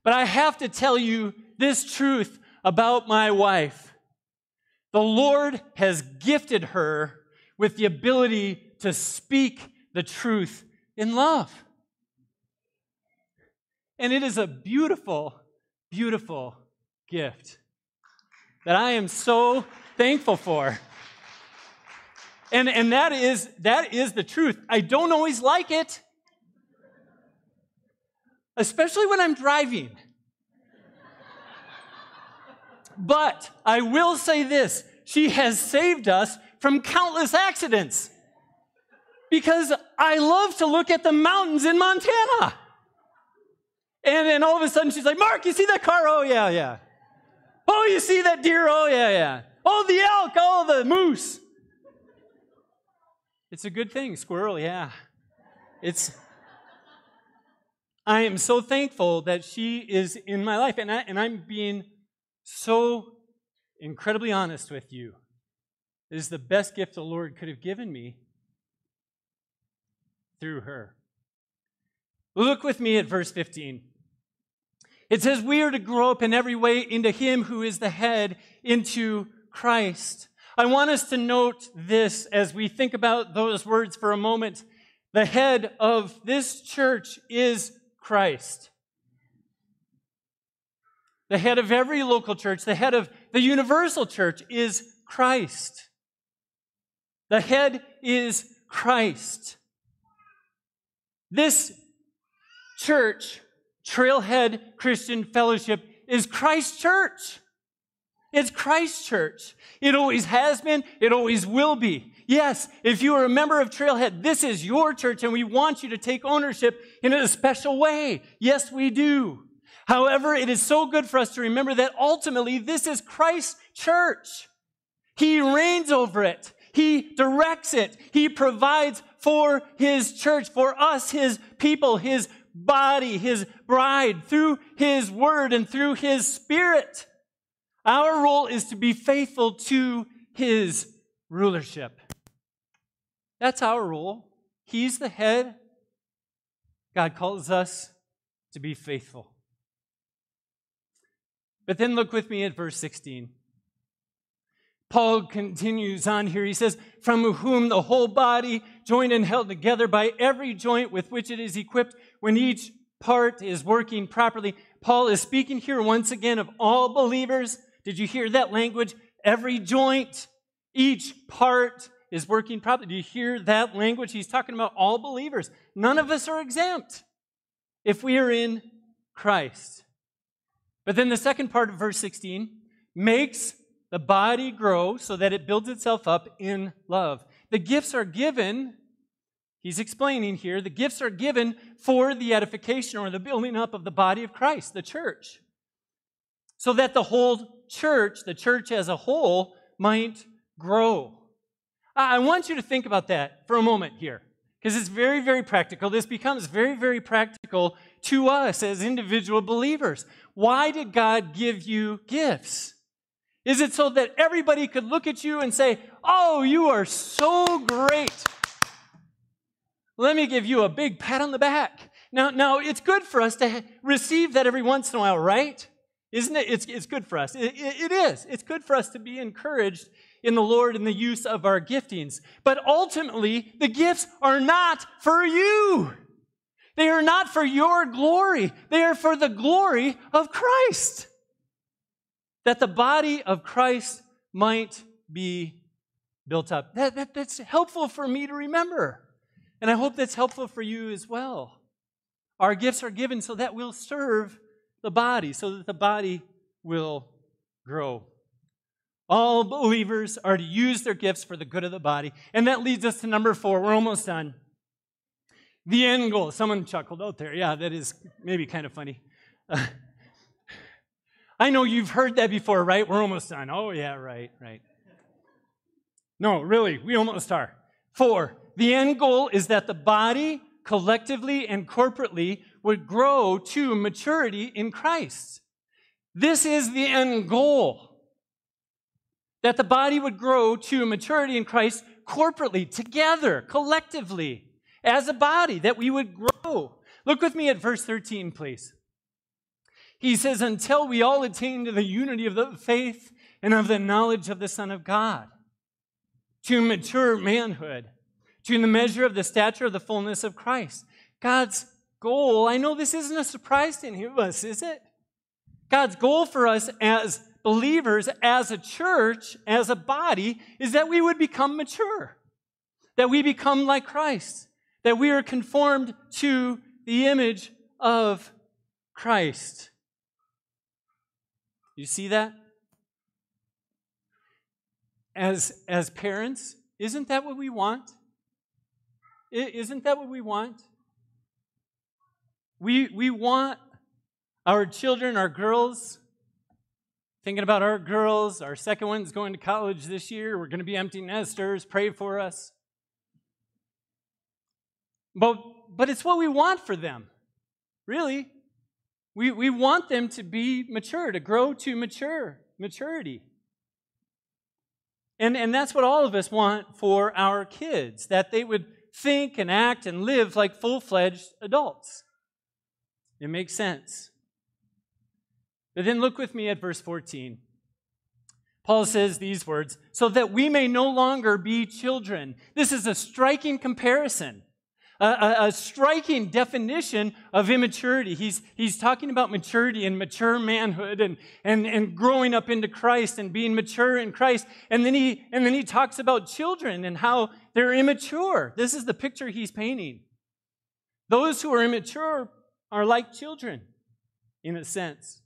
But I have to tell you this truth about my wife. The Lord has gifted her with the ability to speak the truth in love. And it is a beautiful, beautiful gift that I am so thankful for. And, and that, is, that is the truth. I don't always like it, especially when I'm driving. But I will say this she has saved us from countless accidents because I love to look at the mountains in Montana. And then all of a sudden she's like, Mark, you see that car? Oh, yeah, yeah. Oh, you see that deer? Oh, yeah, yeah. Oh, the elk. Oh, the moose. It's a good thing, squirrel, yeah. It's. I am so thankful that she is in my life, and, I, and I'm being so incredibly honest with you. It is the best gift the Lord could have given me through her. Look with me at verse 15. It says, We are to grow up in every way into Him who is the head, into Christ. I want us to note this as we think about those words for a moment. The head of this church is Christ. The head of every local church, the head of the universal church is Christ. The head is Christ. This church, Trailhead Christian Fellowship, is Christ church. It's Christ church. It always has been, it always will be. Yes, if you are a member of Trailhead, this is your church and we want you to take ownership in a special way. Yes, we do. However, it is so good for us to remember that ultimately this is Christ's church. He reigns over it. He directs it. He provides for his church, for us, his people, his body, his bride, through his word and through his spirit. Our role is to be faithful to his rulership. That's our role. He's the head. God calls us to be faithful. But then look with me at verse 16. Paul continues on here. He says, From whom the whole body, joined and held together by every joint with which it is equipped, when each part is working properly. Paul is speaking here once again of all believers. Did you hear that language? Every joint, each part is working properly. Do you hear that language? He's talking about all believers. None of us are exempt if we are in Christ. But then the second part of verse 16 makes the body grow so that it builds itself up in love. The gifts are given, he's explaining here, the gifts are given for the edification or the building up of the body of Christ, the church, so that the whole church, the church as a whole, might grow. I want you to think about that for a moment here, because it's very, very practical. This becomes very, very practical to us as individual believers. Why did God give you gifts? Is it so that everybody could look at you and say, Oh, you are so great? Let me give you a big pat on the back. Now, now it's good for us to receive that every once in a while, right? Isn't it? It's, it's good for us. It, it, it is. It's good for us to be encouraged in the Lord in the use of our giftings. But ultimately, the gifts are not for you. They are not for your glory, they are for the glory of Christ. That the body of Christ might be built up. That, that, that's helpful for me to remember. And I hope that's helpful for you as well. Our gifts are given so that we'll serve the body, so that the body will grow. All believers are to use their gifts for the good of the body. And that leads us to number four. We're almost done. The end goal. Someone chuckled out there. Yeah, that is maybe kind of funny. <laughs> I know you've heard that before, right? We're almost done. Oh, yeah, right, right. No, really, we almost are. Four, the end goal is that the body, collectively and corporately, would grow to maturity in Christ. This is the end goal. That the body would grow to maturity in Christ corporately, together, collectively, as a body, that we would grow. Look with me at verse 13, please. He says, Until we all attain to the unity of the faith and of the knowledge of the Son of God, to mature manhood, to the measure of the stature of the fullness of Christ. God's goal, I know this isn't a surprise to any of us, is it? God's goal for us as believers, as a church, as a body, is that we would become mature, that we become like Christ, that we are conformed to the image of Christ. You see that? As, as parents, isn't that what we want? I- Isn't that what we want? We, we want our children, our girls, thinking about our girls, our second one's going to college this year. We're going to be empty nesters. Pray for us. But, but it's what we want for them, really. We, we want them to be mature, to grow to mature, maturity. And, and that's what all of us want for our kids, that they would think and act and live like full fledged adults. It makes sense. But then look with me at verse 14. Paul says these words, so that we may no longer be children. This is a striking comparison, a, a- a striking definition of immaturity. He's, he's talking about maturity and mature manhood and, and, and growing up into Christ and being mature in Christ. And then, he, and then he talks about children and how they're immature. This is the picture he's painting. Those who are immature are like children, in a sense.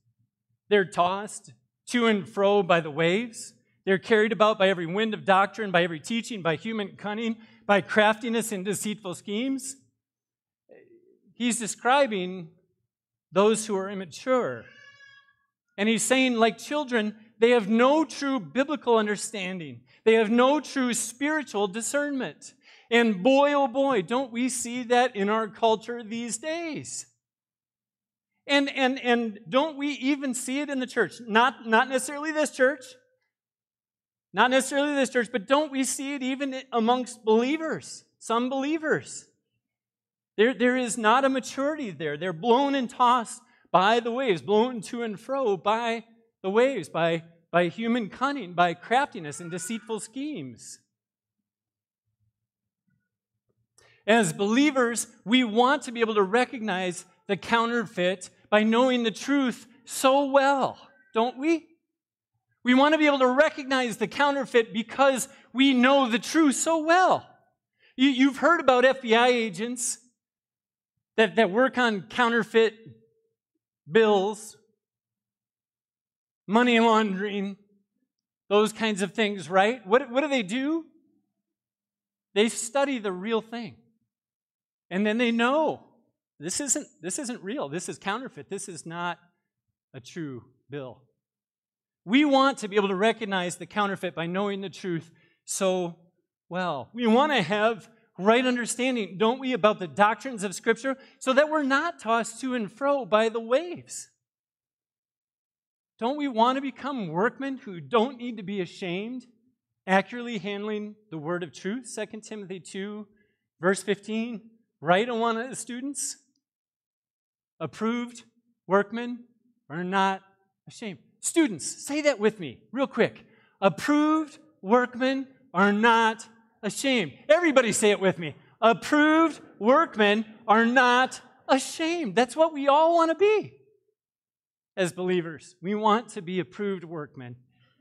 They're tossed to and fro by the waves. They're carried about by every wind of doctrine, by every teaching, by human cunning, by craftiness and deceitful schemes. He's describing those who are immature. And he's saying, like children, they have no true biblical understanding. They have no true spiritual discernment. And boy, oh boy, don't we see that in our culture these days. And, and, and don't we even see it in the church? Not, not necessarily this church, not necessarily this church, but don't we see it even amongst believers, some believers? There, there is not a maturity there. They're blown and tossed by the waves, blown to and fro by the waves, by, by human cunning, by craftiness and deceitful schemes. As believers, we want to be able to recognize the counterfeit by knowing the truth so well, don't we? We want to be able to recognize the counterfeit because we know the truth so well. You, have heard about FBI agents that, that work on counterfeit bills, money laundering, those kinds of things, right? What, what do they do? They study the real thing. And then they know this isn't, this isn't real. This is counterfeit. This is not a true bill. We want to be able to recognize the counterfeit by knowing the truth so well. We want to have right understanding, don't we, about the doctrines of Scripture so that we're not tossed to and fro by the waves. Don't we want to become workmen who don't need to be ashamed, accurately handling the word of truth? 2 Timothy 2, verse 15. Right on one of the students? Approved workmen are not ashamed. Students, say that with me, real quick. Approved workmen are not ashamed. Everybody say it with me. Approved workmen are not ashamed. That's what we all want to be as believers. We want to be approved workmen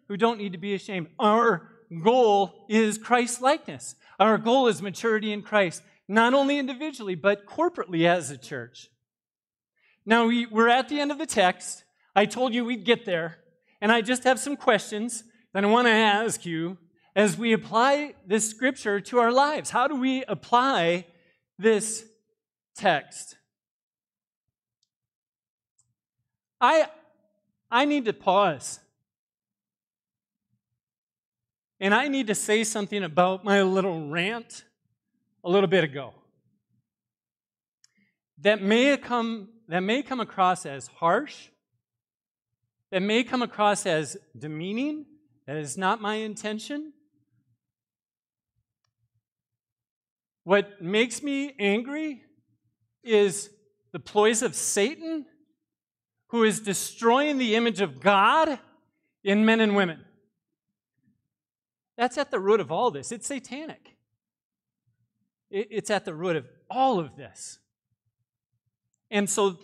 who don't need to be ashamed. Our goal is Christ likeness. Our goal is maturity in Christ, not only individually, but corporately as a church. Now, we, we're at the end of the text. I told you we'd get there. And I just have some questions that I want to ask you as we apply this scripture to our lives. How do we apply this text? I, I need to pause. And I need to say something about my little rant a little bit ago. that may come that may come across as harsh, that may come across as demeaning, that is not my intention. What makes me angry is the ploys of Satan, who is destroying the image of God in men and women. That's at the root of all this. It's satanic. It's at the root of all of this. And so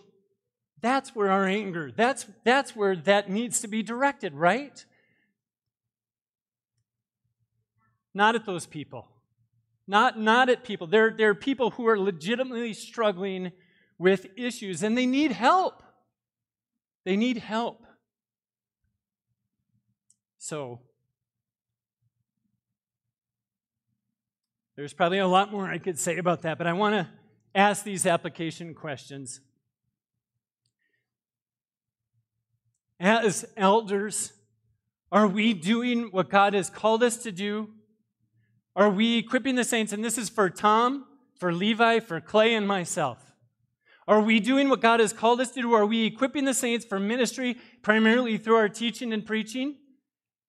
that's where our anger, that's, that's where that needs to be directed, right? Not at those people. Not, not at people. There, there are people who are legitimately struggling with issues and they need help. They need help. So, there's probably a lot more I could say about that, but I want to ask these application questions. As elders, are we doing what God has called us to do? Are we equipping the saints? And this is for Tom, for Levi, for Clay, and myself. Are we doing what God has called us to do? Are we equipping the saints for ministry primarily through our teaching and preaching?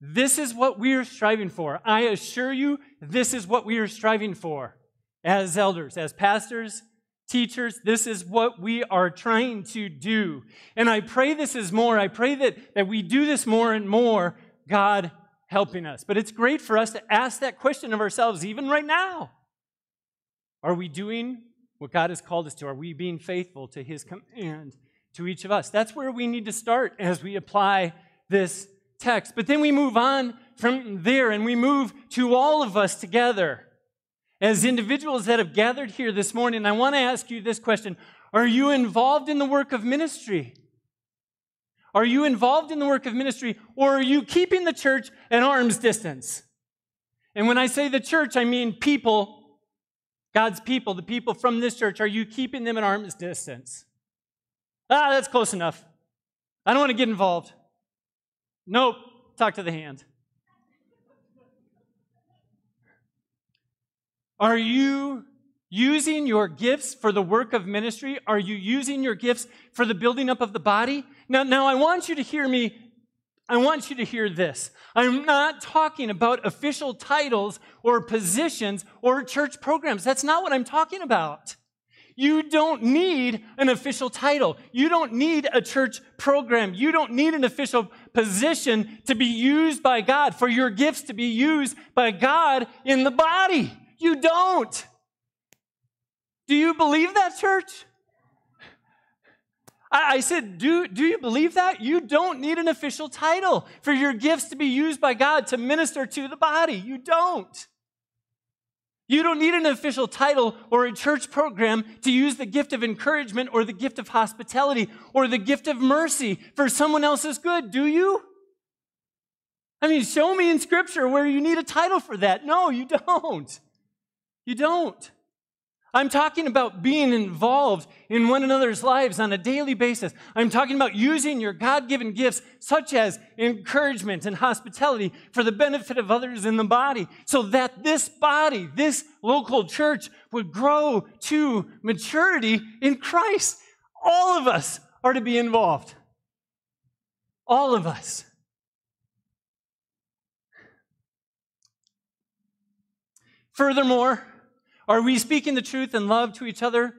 This is what we are striving for. I assure you, this is what we are striving for as elders, as pastors, teachers. This is what we are trying to do. And I pray this is more. I pray that, that we do this more and more, God helping us. But it's great for us to ask that question of ourselves, even right now. Are we doing what God has called us to? Are we being faithful to His command to each of us? That's where we need to start as we apply this text. But then we move on from there and we move to all of us together. As individuals that have gathered here this morning, I want to ask you this question Are you involved in the work of ministry? Are you involved in the work of ministry, or are you keeping the church at arm's distance? And when I say the church, I mean people, God's people, the people from this church. Are you keeping them at arm's distance? Ah, that's close enough. I don't want to get involved. Nope, talk to the hand. Are you using your gifts for the work of ministry? Are you using your gifts for the building up of the body? Now, now I want you to hear me. I want you to hear this. I'm not talking about official titles or positions or church programs. That's not what I'm talking about. You don't need an official title. You don't need a church program. You don't need an official position to be used by God, for your gifts to be used by God in the body. You don't. Do you believe that, church? I, I said, do, do you believe that? You don't need an official title for your gifts to be used by God to minister to the body. You don't. You don't need an official title or a church program to use the gift of encouragement or the gift of hospitality or the gift of mercy for someone else's good, do you? I mean, show me in Scripture where you need a title for that. No, you don't. You don't. I'm talking about being involved in one another's lives on a daily basis. I'm talking about using your God given gifts, such as encouragement and hospitality, for the benefit of others in the body, so that this body, this local church, would grow to maturity in Christ. All of us are to be involved. All of us. Furthermore, are we speaking the truth in love to each other?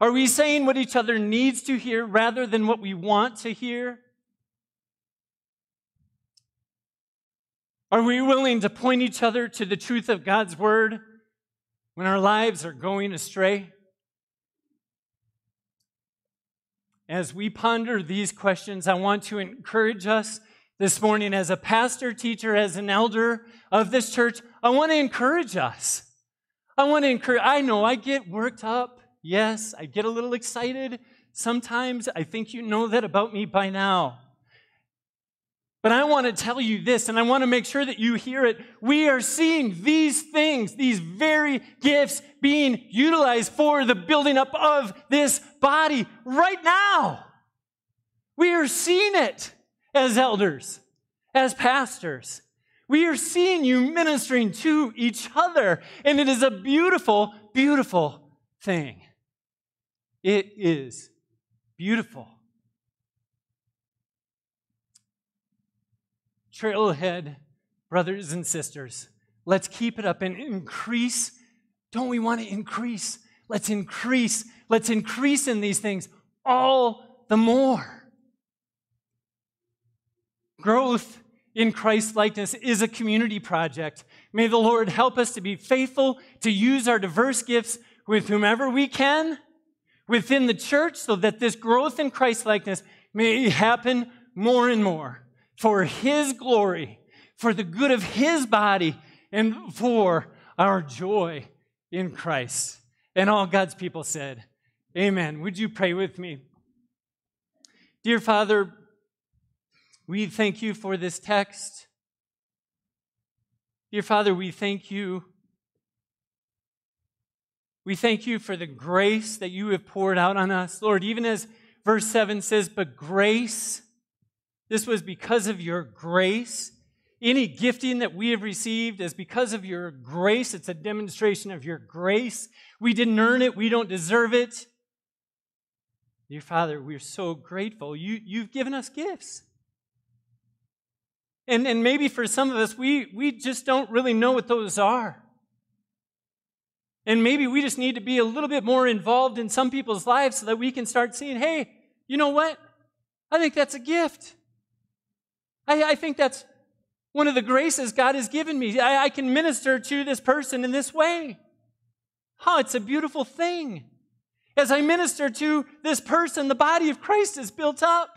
Are we saying what each other needs to hear rather than what we want to hear? Are we willing to point each other to the truth of God's word when our lives are going astray? As we ponder these questions, I want to encourage us this morning as a pastor, teacher, as an elder of this church. I want to encourage us. I want to encourage, I know I get worked up. Yes, I get a little excited. Sometimes I think you know that about me by now. But I want to tell you this, and I want to make sure that you hear it. We are seeing these things, these very gifts being utilized for the building up of this body right now. We are seeing it as elders, as pastors. We are seeing you ministering to each other, and it is a beautiful, beautiful thing. It is beautiful. Trailhead, brothers and sisters, let's keep it up and increase. Don't we want to increase? Let's increase. Let's increase in these things all the more. Growth in Christ likeness is a community project. May the Lord help us to be faithful to use our diverse gifts with whomever we can within the church so that this growth in Christ likeness may happen more and more for His glory, for the good of His body, and for our joy in Christ. And all God's people said, Amen. Would you pray with me? Dear Father, we thank you for this text. Dear Father, we thank you. We thank you for the grace that you have poured out on us. Lord, even as verse 7 says, but grace, this was because of your grace. Any gifting that we have received is because of your grace. It's a demonstration of your grace. We didn't earn it, we don't deserve it. Dear Father, we're so grateful. You, you've given us gifts. And, and maybe for some of us, we, we just don't really know what those are. And maybe we just need to be a little bit more involved in some people's lives so that we can start seeing, hey, you know what? I think that's a gift. I, I think that's one of the graces God has given me. I, I can minister to this person in this way. Oh, it's a beautiful thing. As I minister to this person, the body of Christ is built up.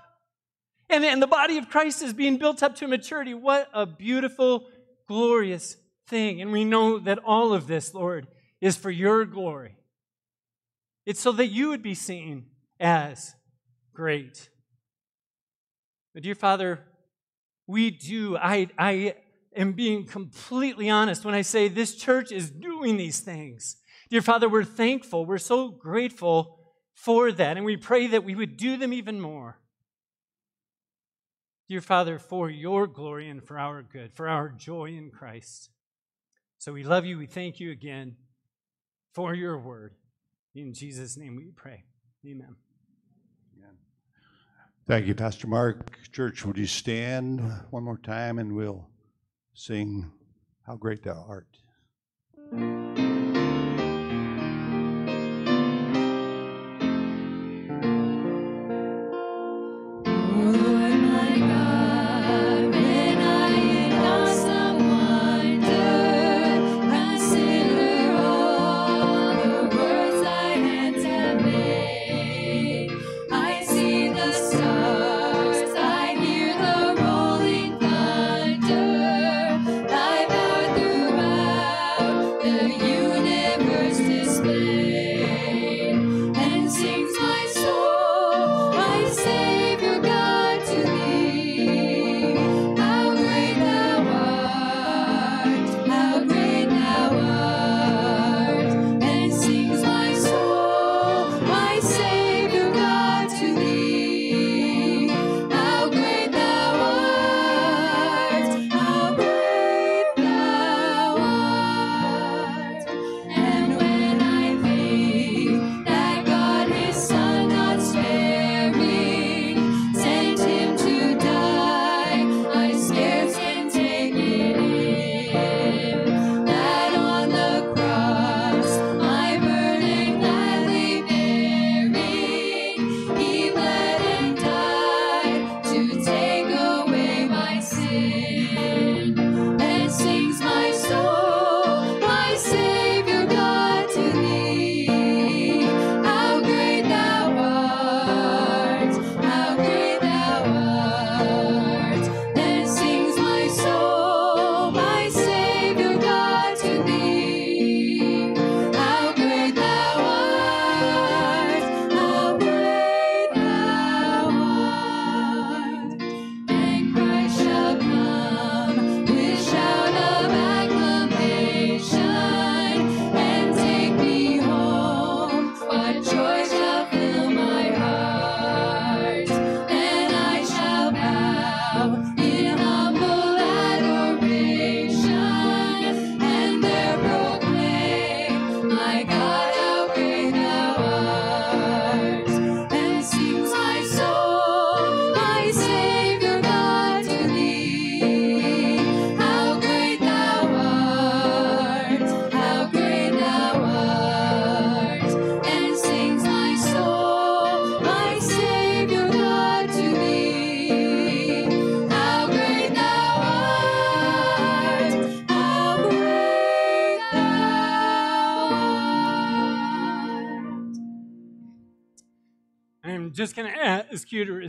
And, and the body of Christ is being built up to maturity. What a beautiful, glorious thing. And we know that all of this, Lord, is for your glory. It's so that you would be seen as great. But, dear Father, we do, I, I am being completely honest when I say this church is doing these things. Dear Father, we're thankful. We're so grateful for that. And we pray that we would do them even more. Dear Father, for your glory and for our good, for our joy in Christ. So we love you. We thank you again for your word. In Jesus' name we pray. Amen. Thank you, Pastor Mark. Church, would you stand one more time and we'll sing How Great Thou Art.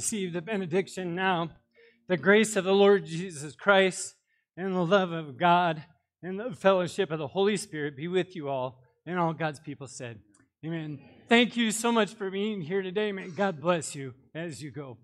Receive the benediction now. The grace of the Lord Jesus Christ and the love of God and the fellowship of the Holy Spirit be with you all. And all God's people said, Amen. Thank you so much for being here today. May God bless you as you go.